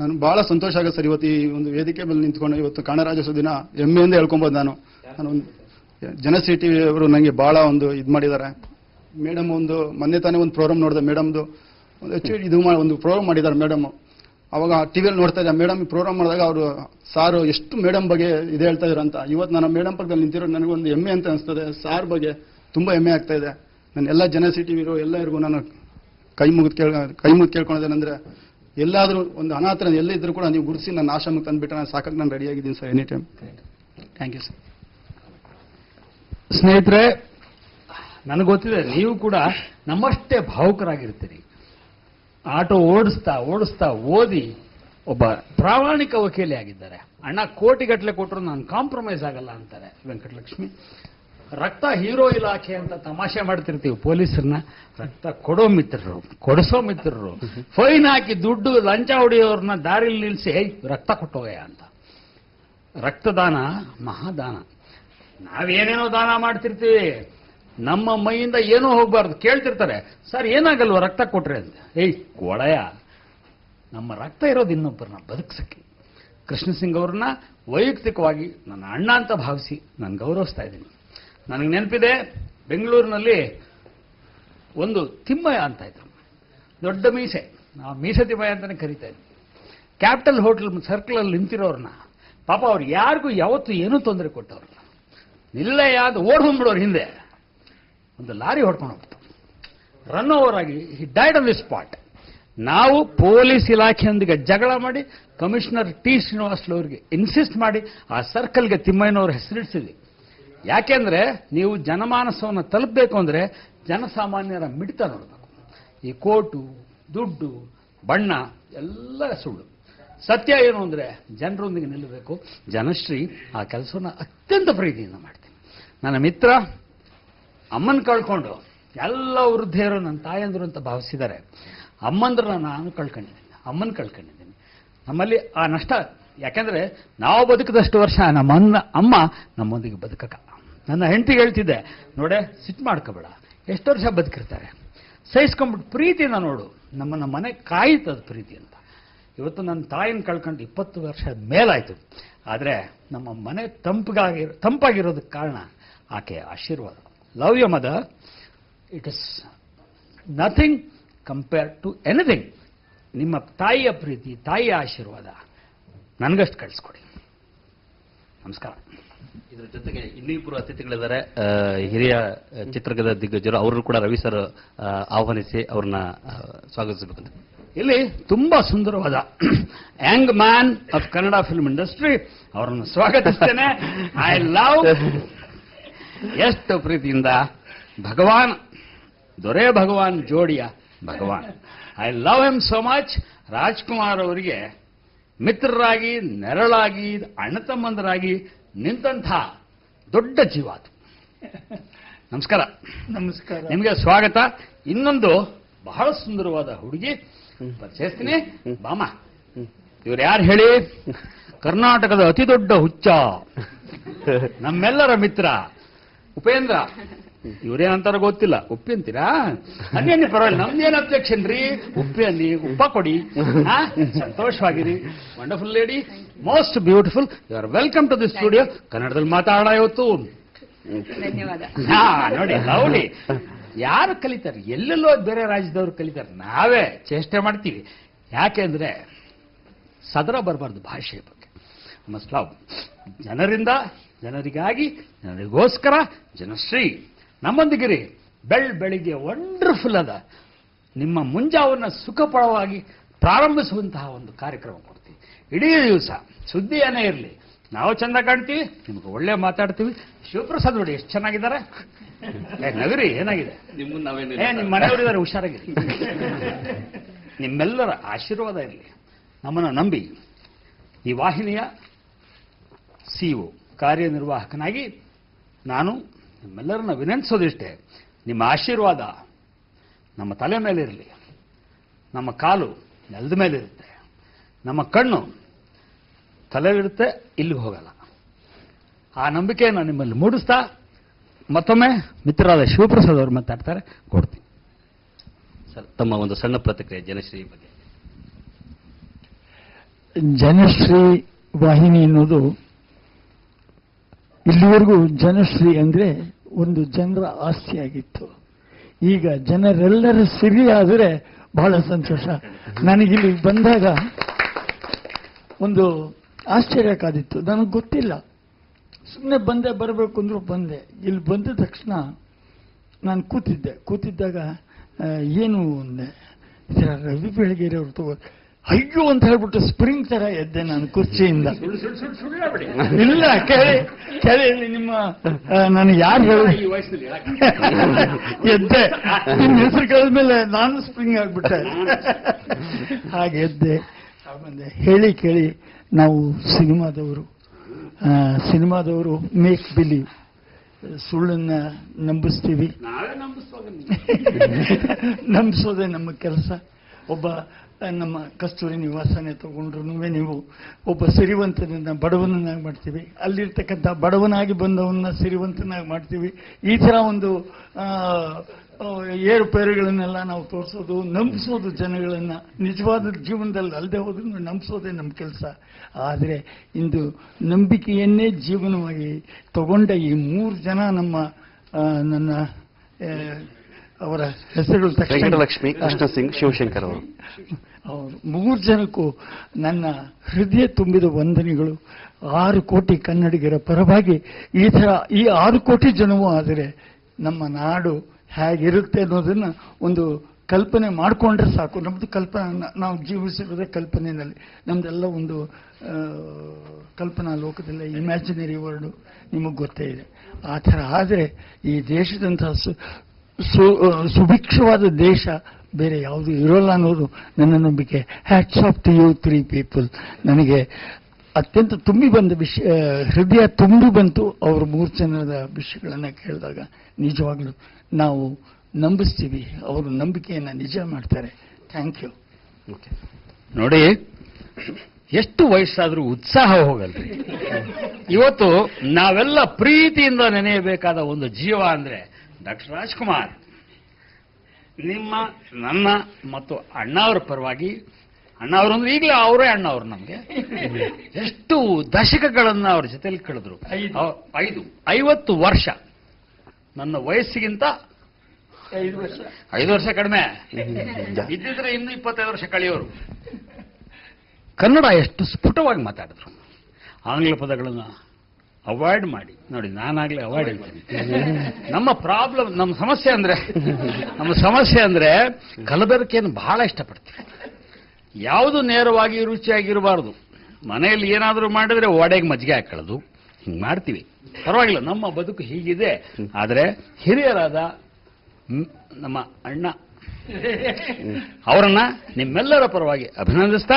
S13: ನಾನು ಬಹಳ ಸಂತೋಷ ಆಗುತ್ತೆ ಸರ್ ಇವತ್ತು ಈ ಒಂದು ವೇದಿಕೆ ಮೇಲೆ ನಿಂತ್ಕೊಂಡು ಇವತ್ತು ಕನ್ನಡರಾಜ್ಯೋತ್ಸವ ದಿನ ಹೆಮ್ಮೆಯಿಂದ ಹೇಳ್ಕೊಬೋದು ನಾನು. ನಾನು ಒಂದು ಜನಶ್ರೀ ಟಿವಿ ಅವರು ನನಗೆ ಬಹಳ ಒಂದು ಇದು ಮಾಡಿದ್ದಾರೆ. ಮೇಡಮ್ ಒಂದು ಮೊನ್ನೆ ತಾನೇ ಒಂದು ಪ್ರೋಗ್ರಾಮ್ ನೋಡಿದೆ. ಮೇಡಮ್ದು ಒಂದು ಹೆಚ್ಚು ಇದು ಒಂದು ಪ್ರೋಗ್ರಾಮ್ ಮಾಡಿದ್ದಾರೆ ಮೇಡಮ್. ಅವಾಗ ಟಿವಿಯಲ್ಲಿ ನೋಡ್ತಾ ಇದ್ದೆ. ಮೇಡಮ್ ಪ್ರೋಗ್ರಾಮ್ ಮಾಡಿದಾಗ ಅವರು, ಸಾರು, ಎಷ್ಟು ಮೇಡಮ್ ಬಗ್ಗೆ ಇದು ಹೇಳ್ತಾ ಅಂತ. ಇವತ್ತು ನಾನು ಮೇಡಮ್ ಪಕ್ಕದಲ್ಲಿ ನಿಂತಿರೋ ನನಗೊಂದು ಹೆಮ್ಮೆ ಅಂತ ಅನಿಸ್ತದೆ. ಸಾರ್ ಬಗ್ಗೆ ತುಂಬ ಹೆಮ್ಮೆ ಆಗ್ತಾ ಇದೆ. ನನ್ನ ಎಲ್ಲ ಜನ ಸಿಟಿ ಇರೋ ಎಲ್ಲರಿಗೂ ನಾನು ಕೈ ಮುಗಿದು ಕೇಳ ಕೈ ಮುಗಿದು ಕೇಳ್ಕೊಳೋದೇನಂದ್ರೆ ಎಲ್ಲಾದರೂ ಒಂದು ಅನಾಥರ ಎಲ್ಲಿದ್ದರೂ ಕೂಡ ನೀವು ಗುರುತಿಸಿ ನನ್ನ ಆಶ್ರಮಕ್ಕೆ ತಂದುಬಿಟ್ಟು ನಾನು ಸಾಕಕ್ಕೆ ನಾನು ರೆಡಿಯಾಗಿದ್ದೀನಿ sir any time thank you sir
S3: ಸ್ನೇಹಿತರೆ, ನನಗೆ ಗೊತ್ತಿದೆ, ನೀವು ಕೂಡ ನಮ್ಮಷ್ಟೇ ಭಾವುಕರಾಗಿರ್ತೀರಿ. ಆಟೋ ಓಡಿಸ್ತಾ ಓಡಿಸ್ತಾ ಓದಿ ಒಬ್ಬ ಪ್ರಾಮಾಣಿಕ ವಕೀಲಿ ಆಗಿದ್ದಾರೆ. ಅಣ್ಣ ಕೋಟಿಗಟ್ಟಲೆ ಕೊಟ್ಟರು ನಾನು ಕಾಂಪ್ರಮೈಸ್ ಆಗಲ್ಲ ಅಂತಾರೆ ವೆಂಕಟಲಕ್ಷ್ಮಿ. ರಕ್ತ ಹೀರೋ ಇಲಾಖೆ ಅಂತ ತಮಾಷೆ ಮಾಡ್ತಿರ್ತೀವಿ ಪೊಲೀಸರನ್ನ. ರಕ್ತ ಕೊಡೋ ಮಿತ್ರರು ಕೊಡಿಸೋ ಮಿತ್ರರು. ಫೈನ್ ಹಾಕಿ ದುಡ್ಡು ಲಂಚ ಹೊಡೆಯೋರನ್ನ ದಾರಿಲಿ ನಿಲ್ಲಿಸಿ "ಏಯ್, ರಕ್ತ ಕೊಟ್ಟೋಗಯ ಅಂತ. ರಕ್ತದಾನ ಮಹಾದಾನ. ನಾವೇನೇನೋ ದಾನ ಮಾಡ್ತಿರ್ತೀವಿ. ನಮ್ಮ ಮೈಯಿಂದ ಏನೋ ಹೋಗ್ಬಾರ್ದು. ಕೇಳ್ತಿರ್ತಾರೆ ಸರ್ ಏನಾಗಲ್ವ ರಕ್ತ ಕೊಟ್ರೆ? ಅಂತ. ಏಯ್ ಕೊಳಯ ನಮ್ಮ ರಕ್ತ ಇರೋದು ಇನ್ನೊಬ್ಬರನ್ನ ಬದುಕ್ಸಕ್ಕೆ. ಕೃಷ್ಣ ಸಿಂಗ್ ಅವ್ರನ್ನ ವೈಯಕ್ತಿಕವಾಗಿ ನನ್ನ ಅಣ್ಣ ಅಂತ ಭಾವಿಸಿ ನಾನು ಗೌರವಿಸ್ತಾ ಇದ್ದೀನಿ. ನನಗೆ ನೆನಪಿದೆ, ಬೆಂಗಳೂರಿನಲ್ಲಿ ಒಂದು ತಿಮ್ಮಯ್ಯ ಅಂತ ಇದ್ರು. ದೊಡ್ಡ ಮೀಸೆ. ನಾವು ಮೀಸೆ ತಿಮ್ಮಯ್ಯ ಅಂತಲೇ ಕರಿತಾ ಇದ್ವಿ. ಕ್ಯಾಪಿಟಲ್ ಹೋಟೆಲ್ ಸರ್ಕಲಲ್ಲಿ ನಿಂತಿರೋರನ್ನ ಪಾಪ ಅವ್ರು ಯಾರಿಗೂ ಯಾವತ್ತೂ ಏನೂ ತೊಂದರೆ ಕೊಟ್ಟವ್ರಲ್ಲ. ನಿಲ್ಲಯ್ಯ ಅಂತ ಓಡ್ ಬಂದ್ಬಿಡೋರು ಹಿಂದೆ. ಒಂದು ಲಾರಿ ಹೊಡ್ಕೊಂಡು ಹೋಗ್ತು ರನ್ ಓವರ್ ಆಗಿ he died on the spot ನಾವು ಪೊಲೀಸ್ ಇಲಾಖೆಯೊಂದಿಗೆ ಜಗಳ ಮಾಡಿ ಕಮಿಷನರ್ ಟಿ ಶ್ರೀನಿವಾಸ್ಲು ಅವರಿಗೆ ಇನ್ಸಿಸ್ಟ್ ಮಾಡಿ, ಆ ಸರ್ಕಲ್ಗೆ ತಿಮ್ಮಯ್ಯನವ್ರ ಹೆಸರಿಡಿಸಿದ್ವಿ. ಯಾಕೆಂದ್ರೆ ನೀವು ಜನಮಾನಸವನ್ನು ತಲುಪಬೇಕು ಅಂದರೆ ಜನಸಾಮಾನ್ಯರ ಮಿಡಿತ ನೋಡಬೇಕು. ಈ ಕೋಟು, ದುಡ್ಡು, ಬಣ್ಣ, ಎಲ್ಲ ಸುಳ್ಳು. ಸತ್ಯ ಏನು ಅಂದರೆ ಜನರೊಂದಿಗೆ ನಿಲ್ಲಬೇಕು. ಜನಶ್ರೀ ಆ ಕೆಲಸವನ್ನು ಅತ್ಯಂತ ಪ್ರೀತಿಯಿಂದ ಮಾಡ್ತೀನಿ. ನನ್ನ ಮಿತ್ರ, ಅಮ್ಮನ ಕಳ್ಕೊಂಡು ಎಲ್ಲ ವೃದ್ಧೆಯರು ನನ್ನ ತಾಯಂದರು ಅಂತ ಭಾವಿಸಿದ್ದಾರೆ. ಅಮ್ಮಂದ್ರನ್ನ ನಾನು ಕಳ್ಕೊಂಡಿದ್ದೀನಿ. ಅಮ್ಮನ ಕಳ್ಕೊಂಡಿದ್ದೀನಿ. ನಮ್ಮಲ್ಲಿ ಆ ನಷ್ಟ, ಯಾಕೆಂದ್ರೆ ನಾವು ಬದುಕಿದಷ್ಟು ವರ್ಷ ನಮ್ಮ ಅಮ್ಮ ನಮ್ಮೊಂದಿಗೆ ಬದುಕಕ್ಕ ನನ್ನ ಹೆಂಡತಿಗೆ ಹೇಳ್ತಿದ್ದೆ, ನೋಡೆ, ಸಿಟ್ಟು ಮಾಡ್ಕೋಬೇಡ. ಎಷ್ಟು ವರ್ಷ ಬದುಕಿರ್ತಾರೆ? ಸಹಿಸ್ಕೊಂಡ್ಬಿಟ್ಟು ಪ್ರೀತಿನ ನೋಡು. ನಮ್ಮನ್ನ ಮನೆ ಕಾಯ್ತದ ಪ್ರೀತಿ ಅಂತ. ಇವತ್ತು ನನ್ನ ತಾಯಿನ ಕಳ್ಕೊಂಡು ಇಪ್ಪತ್ತು ವರ್ಷ ಮೇಲಾಯಿತು. ಆದರೆ ನಮ್ಮ ಮನೆ ತಂಪಗಾಗಿ ತಂಪಾಗಿರೋದಕ್ಕೆ ಕಾರಣ ಆಕೆ ಆಶೀರ್ವಾದ. Love your mother it is nothing compare to anything ನಿಮ್ಮ ತಾಯಿಯ ಪ್ರೀತಿ, ತಾಯಿಯ ಆಶೀರ್ವಾದ. ನನಗಷ್ಟು ಕಳಿಸ್ಕೊಡಿ. ನಮಸ್ಕಾರ.
S4: ಇದರ ಜೊತೆಗೆ ಇನ್ನಿಬ್ಬರು ಅತಿಥಿಗಳಿದ್ದಾರೆ. ಆ, ಹಿರಿಯ ಚಿತ್ರಗದ ದಿಗ್ಗಜರು. ಅವರು ಕೂಡ ರವಿ ಸರ್ ಆಹ್ವಾನಿಸಿ ಅವ್ರನ್ನ ಸ್ವಾಗತಿಸಬೇಕಂತ.
S3: ಇಲ್ಲಿ ತುಂಬಾ ಸುಂದರವಾದ young man of Kannada film industry ಅವರನ್ನು ಸ್ವಾಗತಿಸ್ತೇನೆ. ಐ ಲವ್ ಎಷ್ಟು ಪ್ರೀತಿಯಿಂದ Bhagwan Dorai Bhagwan ಜೋಡಿಯ Bhagwan. I love him so much Rajkumar ಅವರಿಗೆ ಮಿತ್ರರಾಗಿ ನೆರಳಾಗಿ ಅಣ್ಣ ತಮ್ಮಂದರಾಗಿ ನಿಂತಹ ದೊಡ್ಡ ಜೀವ ಅದು. ನಮಸ್ಕಾರ.
S9: ನಮಸ್ಕಾರ.
S3: ನಿಮಗೆ ಸ್ವಾಗತ. ಇನ್ನೊಂದು ಬಹಳ ಸುಂದರವಾದ ಹುಡುಗಿ. ಪರಿಚಯಿಸ್ತೀನಿ. ಬಾಮ. ಇವ್ರು ಯಾರು ಹೇಳಿ? ಕರ್ನಾಟಕದ ಅತಿ ದೊಡ್ಡ ಹುಚ್ಚ. ನಮ್ಮೆಲ್ಲರ ಮಿತ್ರ ಉಪೇಂದ್ರ. ಇವ್ರೇನಂತಾರ ಗೊತ್ತಿಲ್ಲ. ಉಪ್ಪಿ ಅಂತೀರಾ? ಅದೇನು ಪರವಾಗಿಲ್ಲ. ನಮ್ದೇನು ಅಬ್ಜೆಕ್ಷನ್ ರೀ ಉಪ್ಪಿ ಅನ್ನಿ ಉಪ್ಪ ಕೊಡಿ? ಸಂತೋಷವಾಗಿರಿ. Wonderful lady most beautiful you are welcome to the studio ಕನ್ನಡದಲ್ಲಿ ಮಾತಾಡ ಇವತ್ತು.
S14: ಧನ್ಯವಾದ.
S3: ಹಾ ನೋಡಿ ಲವ್ಲಿ ಯಾರು ಕಲಿತಾರೆ? ಎಲ್ಲೆಲ್ಲೋ ಬೇರೆ ರಾಜ್ಯದವ್ರು ಕಲಿತಾರೆ. ನಾವೇ ಚೇಷ್ಟೆ ಮಾಡ್ತೀವಿ. ಯಾಕೆಂದ್ರೆ ಸದರ ಬರಬಾರ್ದು ಭಾಷೆಯ ಬಗ್ಗೆ. ಮಸ್ಟ್ ಲವ್ ಜನರಿಂದ ಜನರಿಗಾಗಿ ಜನರಿಗೋಸ್ಕರ ಜನಶ್ರೀ. ನಮ್ಮೊಂದಿಗಿರಿ. ಬೆಳ್ ಬೆಳಿಗ್ಗೆ ವಂಡರ್ಫುಲ್ ಅದ. ನಿಮ್ಮ ಮುಂಜಾವನ್ನು ಸುಖಪರವಾಗಿ ಪ್ರಾರಂಭಿಸುವಂತಹ ಒಂದು ಕಾರ್ಯಕ್ರಮ ಕೊಡ್ತೀವಿ. ಇಡೀ ದಿವಸ ಸುದ್ದಿ ಏನೇ ಇರಲಿ. ನಾವು ಚಂದ ಕಾಣ್ತೀವಿ ನಿಮ್ಗೆ ಒಳ್ಳೆ ಮಾತಾಡ್ತೀವಿ. ಶಿವಪ್ರಸಾದ್ ನೋಡಿ ಎಷ್ಟು ಚೆನ್ನಾಗಿದ್ದಾರೆ. ನಗರಿ ಏನಾಗಿದೆ? ಏ ನಿಮ್ಮ ಮನೆಯವರಿದ್ದಾರೆ ಹುಷಾರಾಗಿರಿ. ನಿಮ್ಮೆಲ್ಲರ ಆಶೀರ್ವಾದ ಇರಲಿ. ನಮ್ಮನ್ನು ನಂಬಿ ಈ ವಾಹಿನಿಯ ಸಿಇಒ ಕಾರ್ಯನಿರ್ವಾಹಕನಾಗಿ ನಾನು ನಿಮ್ಮೆಲ್ಲರನ್ನ ವಿನಂತಿಸೋದಿಷ್ಟೇ ನಿಮ್ಮ ಆಶೀರ್ವಾದ ನಮ್ಮ ತಲೆ ಮೇಲೆ ಇರಲಿ ನಮ್ಮ ಕಾಲು ನೆಲದ ಮೇಲೆ ಇರುತ್ತೆ ನಮ್ಮ ಕಣ್ಣು ತಲೆಯಲ್ಲಿರುತ್ತೆ ಇಲ್ಲಿಗೆ ಹೋಗಲ್ಲ. ಆ ನಂಬಿಕೆಯನ್ನು ನಿಮ್ಮಲ್ಲಿ ಮೂಡಿಸ್ತಾ ಮತ್ತೊಮ್ಮೆ ಮಿತ್ರರಾದ ಶಿವಪ್ರಸಾದ್ ಅವರು ಮಾತಾಡ್ತಾರೆ ಕೊಡ್ತೀನಿ.
S4: ಸರ್ ತಮ್ಮ ಒಂದು ಸಣ್ಣ ಪ್ರತಿಕ್ರಿಯೆ ಜನಶ್ರೀ ಬಗ್ಗೆ.
S17: ಜನಶ್ರೀ ವಾಹಿನಿ ಅನ್ನೋದು ಇಲ್ಲಿವರೆಗೂ ಜನಶ್ರೀ ಅಂದ್ರೆ ಒಂದು ಜನರ ಆಸ್ತಿಯಾಗಿತ್ತು. ಈಗ ಜನರೆಲ್ಲರ ಸಿರಿ ಆದರೆ ಬಹಳ ಸಂತೋಷ. ನನಗಿಲ್ಲಿ ಬಂದಾಗ ಒಂದು ಆಶ್ಚರ್ಯ ಕಾದಿತ್ತು ನನಗೆ ಗೊತ್ತಿಲ್ಲ. ಸುಮ್ಮನೆ ಬಂದೆ, ಬರಬೇಕು ಅಂದ್ರೆ ಬಂದೆ. ಇಲ್ಲಿ ಬಂದ ತಕ್ಷಣ ನಾನು ಕೂತಿದ್ದೆ. ಕೂತಿದ್ದಾಗ ಏನು ಅಂದೆ? ರವಿ ಬೆಳಗೆರೆ ಅವ್ರು ತಗೋ ಅಯ್ಯೋ ಅಂತ ಹೇಳ್ಬಿಟ್ಟು ಸ್ಪ್ರಿಂಗ್ ತರ ಎದ್ದೆ ನಾನು ಕುರ್ಚಿಯಿಂದ. ಇಲ್ಲ ಕೇಳಿ ಕೇಳಿ ನಿಮ್ಮ ನಾನು ಯಾರು ಹೇಳ ಎದ್ದೆ. ನಿಮ್ಮ ಹೆಸರು ಕೇಳಿದ್ಮೇಲೆ ನಾನು ಸ್ಪ್ರಿಂಗ್ ಆಗ್ಬಿಟ್ಟೆ. ಹಾಗೆ ಎದ್ದೆ. ಆಮೇಲೆ ಹೇಳಿ ಕೇಳಿ ನಾವು ಸಿನಿಮಾದವರು ಸಿನಿಮಾದವರು ಮೇಕ್ ಬಿಲೀವ್ ಸುಳ್ಳನ್ನ ನಂಬಿಸ್ತೀವಿ. ನಂಬಿಸೋದೇ ನಮ್ಮ ಕೆಲಸ. ಒಬ್ಬ ನಮ್ಮ ಕಸ್ತೂರಿ ನಿವಾಸನೆ ತಗೊಂಡ್ರು. ನೀವು ಒಬ್ಬ ಸಿರಿವಂತನನ್ನ ಬಡವನನ್ನಾಗಿ ಮಾಡ್ತೀವಿ. ಅಲ್ಲಿರ್ತಕ್ಕಂಥ ಬಡವನಾಗಿ ಬಂದವನ್ನ ಸಿರಿವಂತನಾಗಿ ಮಾಡ್ತೀವಿ. ಈ ಥರ ಒಂದು ಏರುಪೇರುಗಳನ್ನೆಲ್ಲ ನಾವು ತೋರಿಸೋದು, ನಂಬಿಸೋದು ಜನಗಳನ್ನ. ನಿಜವಾದ ಜೀವನದಲ್ಲಿ ಅಲ್ಲದೆ ಹೋದ್ರೂ ನಂಬಿಸೋದೇ ನಮ್ಮ ಕೆಲಸ. ಆದರೆ ಇಂದು ನಂಬಿಕೆಯನ್ನೇ ಜೀವನವಾಗಿ ತಗೊಂಡ ಈ ಮೂರು ಜನ ನಮ್ಮ ನನ್ನ ಅವರ ಹೆಸರುಗಳು
S2: ಲಕ್ಷ್ಮಿ ಕೃಷ್ಣ ಸಿಂಗ್, ಶಿವಶಂಕರ್ ಅವರು.
S17: ಅವರು ಮೂರು ಜನಕ್ಕೂ ನನ್ನ ಹೃದಯ ತುಂಬಿದ ವಂದನೆಗಳು. ಆರು ಕೋಟಿ ಕನ್ನಡಿಗರ ಪರವಾಗಿ ಈ ಥರ ಈ ಆರು ಕೋಟಿ ಜನವೂ ಆದರೆ ನಮ್ಮ ನಾಡು ಹೇಗಿರುತ್ತೆ ಅನ್ನೋದನ್ನು ಒಂದು ಕಲ್ಪನೆ ಮಾಡಿಕೊಂಡ್ರೆ ಸಾಕು. ನಮ್ಮದು ಕಲ್ಪನೆ, ನಾವು ಜೀವಿಸಿರೋದೇ ಕಲ್ಪನೆಯಲ್ಲಿ ನಮ್ದೆಲ್ಲ ಒಂದು ಕಲ್ಪನಾ ಲೋಕದಲ್ಲಿ ಇಮ್ಯಾಜಿನರಿ ವರ್ಡು ನಿಮಗೆ ಗೊತ್ತೇ ಇದೆ. ಆ ಥರ ಆದರೆ ಈ ದೇಶದಂತಹ ಸು- ಸುಭಿಕ್ಷವಾದ ದೇಶ ಬೇರೆ ಯಾವುದು ಇರೋಲ್ಲ ಅನ್ನೋದು ನನ್ನ ನಂಬಿಕೆ. Hats off to you three people ನನಗೆ ಅತ್ಯಂತ ತುಂಬಿ ಬಂದ ವಿಷಯ ಹೃದಯ ತುಂಬಿ ಬಂತು ಅವರು ಮೂರು ಜನದ ವಿಷಯಗಳನ್ನು ಕೇಳಿದಾಗ. ನಿಜವಾಗ್ಲೂ ನಾವು ನಂಬಿಸ್ತೀವಿ. ಅವರು ನಂಬಿಕೆಯನ್ನು ನಿಜ ಮಾಡ್ತಾರೆ. ಥ್ಯಾಂಕ್ ಯು
S3: ನೋಡಿ, ಎಷ್ಟು ವಯಸ್ಸಾದರೂ ಉತ್ಸಾಹ ಹೋಗಲ್ರಿ. ಇವತ್ತು ನಾವೆಲ್ಲ ಪ್ರೀತಿಯಿಂದ ನೆನೆಯಬೇಕಾದ ಒಂದು ಜೀವ ಅಂದರೆ ಡಾಕ್ಟರ್ ರಾಜ್ಕುಮಾರ್. ನಿಮ್ಮ ನನ್ನ ಮತ್ತು ಅಣ್ಣವ್ರ ಪರವಾಗಿ ಅಣ್ಣವ್ರು ಅಂದ್ರೆ ಈಗಲೇ ಅವರೇ ಅಣ್ಣವ್ರು ನಮಗೆ. ಎಷ್ಟು ದಶಕಗಳನ್ನ ಅವ್ರ ಜೊತೆಯಲ್ಲಿ ಕಳೆದ್ರು. ಐದು. ಐವತ್ತು ವರ್ಷ. ನನ್ನ ವಯಸ್ಸಿಗಿಂತ
S17: ಐದು ವರ್ಷ.
S3: ಐದು ವರ್ಷ ಕಡಿಮೆ. ಇದ್ದಿದ್ರೆ ಇನ್ನು ಇಪ್ಪತ್ತೈದು ವರ್ಷ ಕಳೆಯೋರು. ಕನ್ನಡ ಎಷ್ಟು ಸ್ಫುಟವಾಗಿ ಮಾತಾಡಿದ್ರು. ಆಂಗ್ಲ ಪದಗಳನ್ನು ಅವಾಯ್ಡ್ ಮಾಡಿ. ನೋಡಿ, ನಾನಾಗ್ಲೇ ಅವಾಯ್ಡ್ ಮಾಡಿ ನಮ್ಮ ಪ್ರಾಬ್ಲಮ್ ನಮ್ಮ ಸಮಸ್ಯೆ ಅಂದ್ರೆ, ನಮ್ಮ ಸಮಸ್ಯೆ ಅಂದ್ರೆ ಕಲಬೆರಕೆಯನ್ನು ಬಹಳ ಇಷ್ಟಪಡ್ತೀವಿ ಯಾವುದು ನೇರವಾಗಿ ರುಚಿಯಾಗಿರಬಾರ್ದು. ಮನೆಯಲ್ಲಿ ಏನಾದರೂ ಮಾಡಿದ್ರೆ ಒಡೆಗೆ ಮಜ್ಜಿಗೆ ಹಾಕೊಳ್ಳೋದು. ಹಿಂಗೆ ಮಾಡ್ತೀವಿ. ಪರವಾಗಿಲ್ಲ, ನಮ್ಮ ಬದುಕು ಹೀಗಿದೆ. ಆದರೆ ಹಿರಿಯರಾದ ನಮ್ಮ ಅಣ್ಣ, ಅವರನ್ನ ನಿಮ್ಮೆಲ್ಲರ ಪರವಾಗಿ ಅಭಿನಂದಿಸ್ತಾ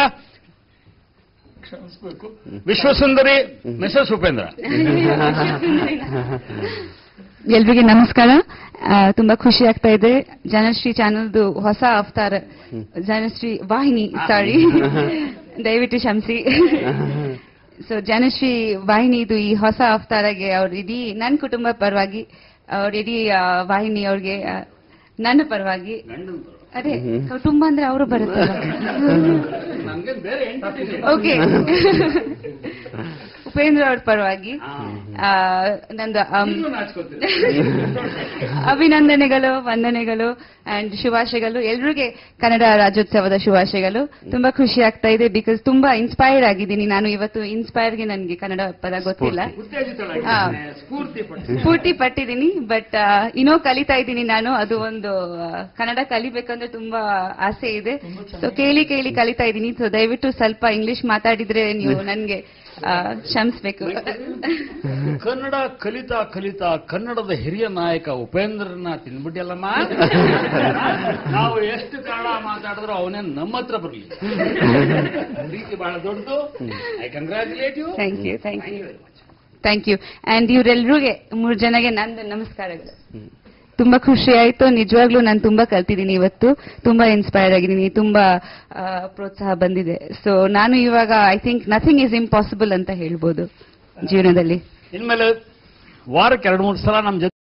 S17: ಕ್ಷಮಿಸ್ಬೇಕು.
S3: ವಿಶ್ವಸುಂದರಿ ಮಿಸಸ್ ಉಪೇಂದ್ರ.
S18: ಎಲ್ರಿಗೆ ನಮಸ್ಕಾರ. ತುಂಬಾ ಖುಷಿ ಆಗ್ತಾ ಇದೆ. ಜನಶ್ರೀ ಚಾನಲ್ದು ಹೊಸ ಅವತಾರ ಜನಶ್ರೀ ವಾಹಿನಿ ಸಾರಿ ದಯವಿಟ್ಟು ಶಂಸಿ ಸೊ ಜನಶ್ರೀ ವಾಹಿನಿದು ಈ ಹೊಸ ಅವತಾರಗೆ ಅವ್ರ ಇಡೀ ನನ್ನ ಕುಟುಂಬ ಪರವಾಗಿ ಅವ್ರ ಇಡೀ ವಾಹಿನಿ ಅವ್ರಿಗೆ ನನ್ನ ಪರವಾಗಿ. ಅದೇ ಕುಟುಂಬ ಅಂದ್ರೆ ಅವರು ಬರುತ್ತೆ ಓಕೆ ಉಪೇಂದ್ರ ಅವ್ರ ಪರವಾಗಿ ಆ, ನಂದು ಅಭಿನಂದನೆಗಳು ವಂದನೆಗಳು ಅಂಡ್ ಶುಭಾಶಯಗಳು. ಎಲ್ರಿಗೆ ಕನ್ನಡ ರಾಜ್ಯೋತ್ಸವದ ಶುಭಾಶಯಗಳು. ತುಂಬಾ ಖುಷಿ ಆಗ್ತಾ ಇದೆ ಬಿಕಾಸ್ ತುಂಬಾ ಇನ್ಸ್ಪೈರ್ ಆಗಿದ್ದೀನಿ. ನಾನು ಇವತ್ತು ಇನ್ಸ್ಪೈರ್ಗೆ ನನಗೆ ಕನ್ನಡ ಪದ ಗೊತ್ತಿಲ್ಲ. ಸ್ಫೂರ್ತಿ. ಪಟ್ಟಿದ್ದೀನಿ. ಬಟ್ ಇನ್ನೂ ಕಲಿತಾ ಇದ್ದೀನಿ ನಾನು. ಅದು ಒಂದು ಕನ್ನಡ ಕಲಿಬೇಕಂದ್ರೆ ತುಂಬಾ ಆಸೆ ಇದೆ. ಸೊ ಕೇಳಿ ಕೇಳಿ ಕಲಿತಾ ಇದ್ದೀನಿ. ಸೊ ದಯವಿಟ್ಟು ಸ್ವಲ್ಪ ಇಂಗ್ಲಿಷ್ ಮಾತಾಡಿದ್ರೆ ನೀವು ನನ್ಗೆ ಕ್ಷಮಿಸ್ಬೇಕು.
S3: ಕನ್ನಡ ಕಲಿತಾ ಕಲಿತಾ ಕನ್ನಡದ ಹಿರಿಯ ನಾಯಕ ಉಪೇಂದ್ರನ ತಿನ್ಬಿಟ್ಟಿಯಲ್ಲಮ್ಮ? ನಾವು ಎಷ್ಟು ಕನ್ನಡ ಮಾತಾಡಿದ್ರು ಅವನೇ ನಮ್ಮ ಹತ್ರ ಬರಲಿ ಪ್ರೀತಿ ಬಹಳ ದೊಡ್ಡದು. I congratulate you
S18: thank you thank you thank you and ಇವರೆಲ್ಲರಿಗೆ ಮೂರು ಜನಗೆ ನಂದು ನಮಸ್ಕಾರಗಳು. ತುಂಬಾ ಖುಷಿ ಆಯ್ತು. ನಿಜವಾಗ್ಲೂ ನಾನು ತುಂಬಾ ಕಲ್ತಿದ್ದೀನಿ ಇವತ್ತು. ತುಂಬಾ ಇನ್ಸ್ಪೈರ್ ಆಗಿದ್ದೀನಿ. ತುಂಬಾ ಪ್ರೋತ್ಸಾಹ ಬಂದಿದೆ. ಸೊ ನಾನು ಇವಾಗ I think nothing is impossible ಅಂತ ಹೇಳ್ಬೋದು ಜೀವನದಲ್ಲಿ.
S3: ಇನ್ಮೇಲೆ ವಾರಕ್ಕೆ ಎರಡು ಮೂರು ಸಲ ನಮ್ಮ ಜೊತೆ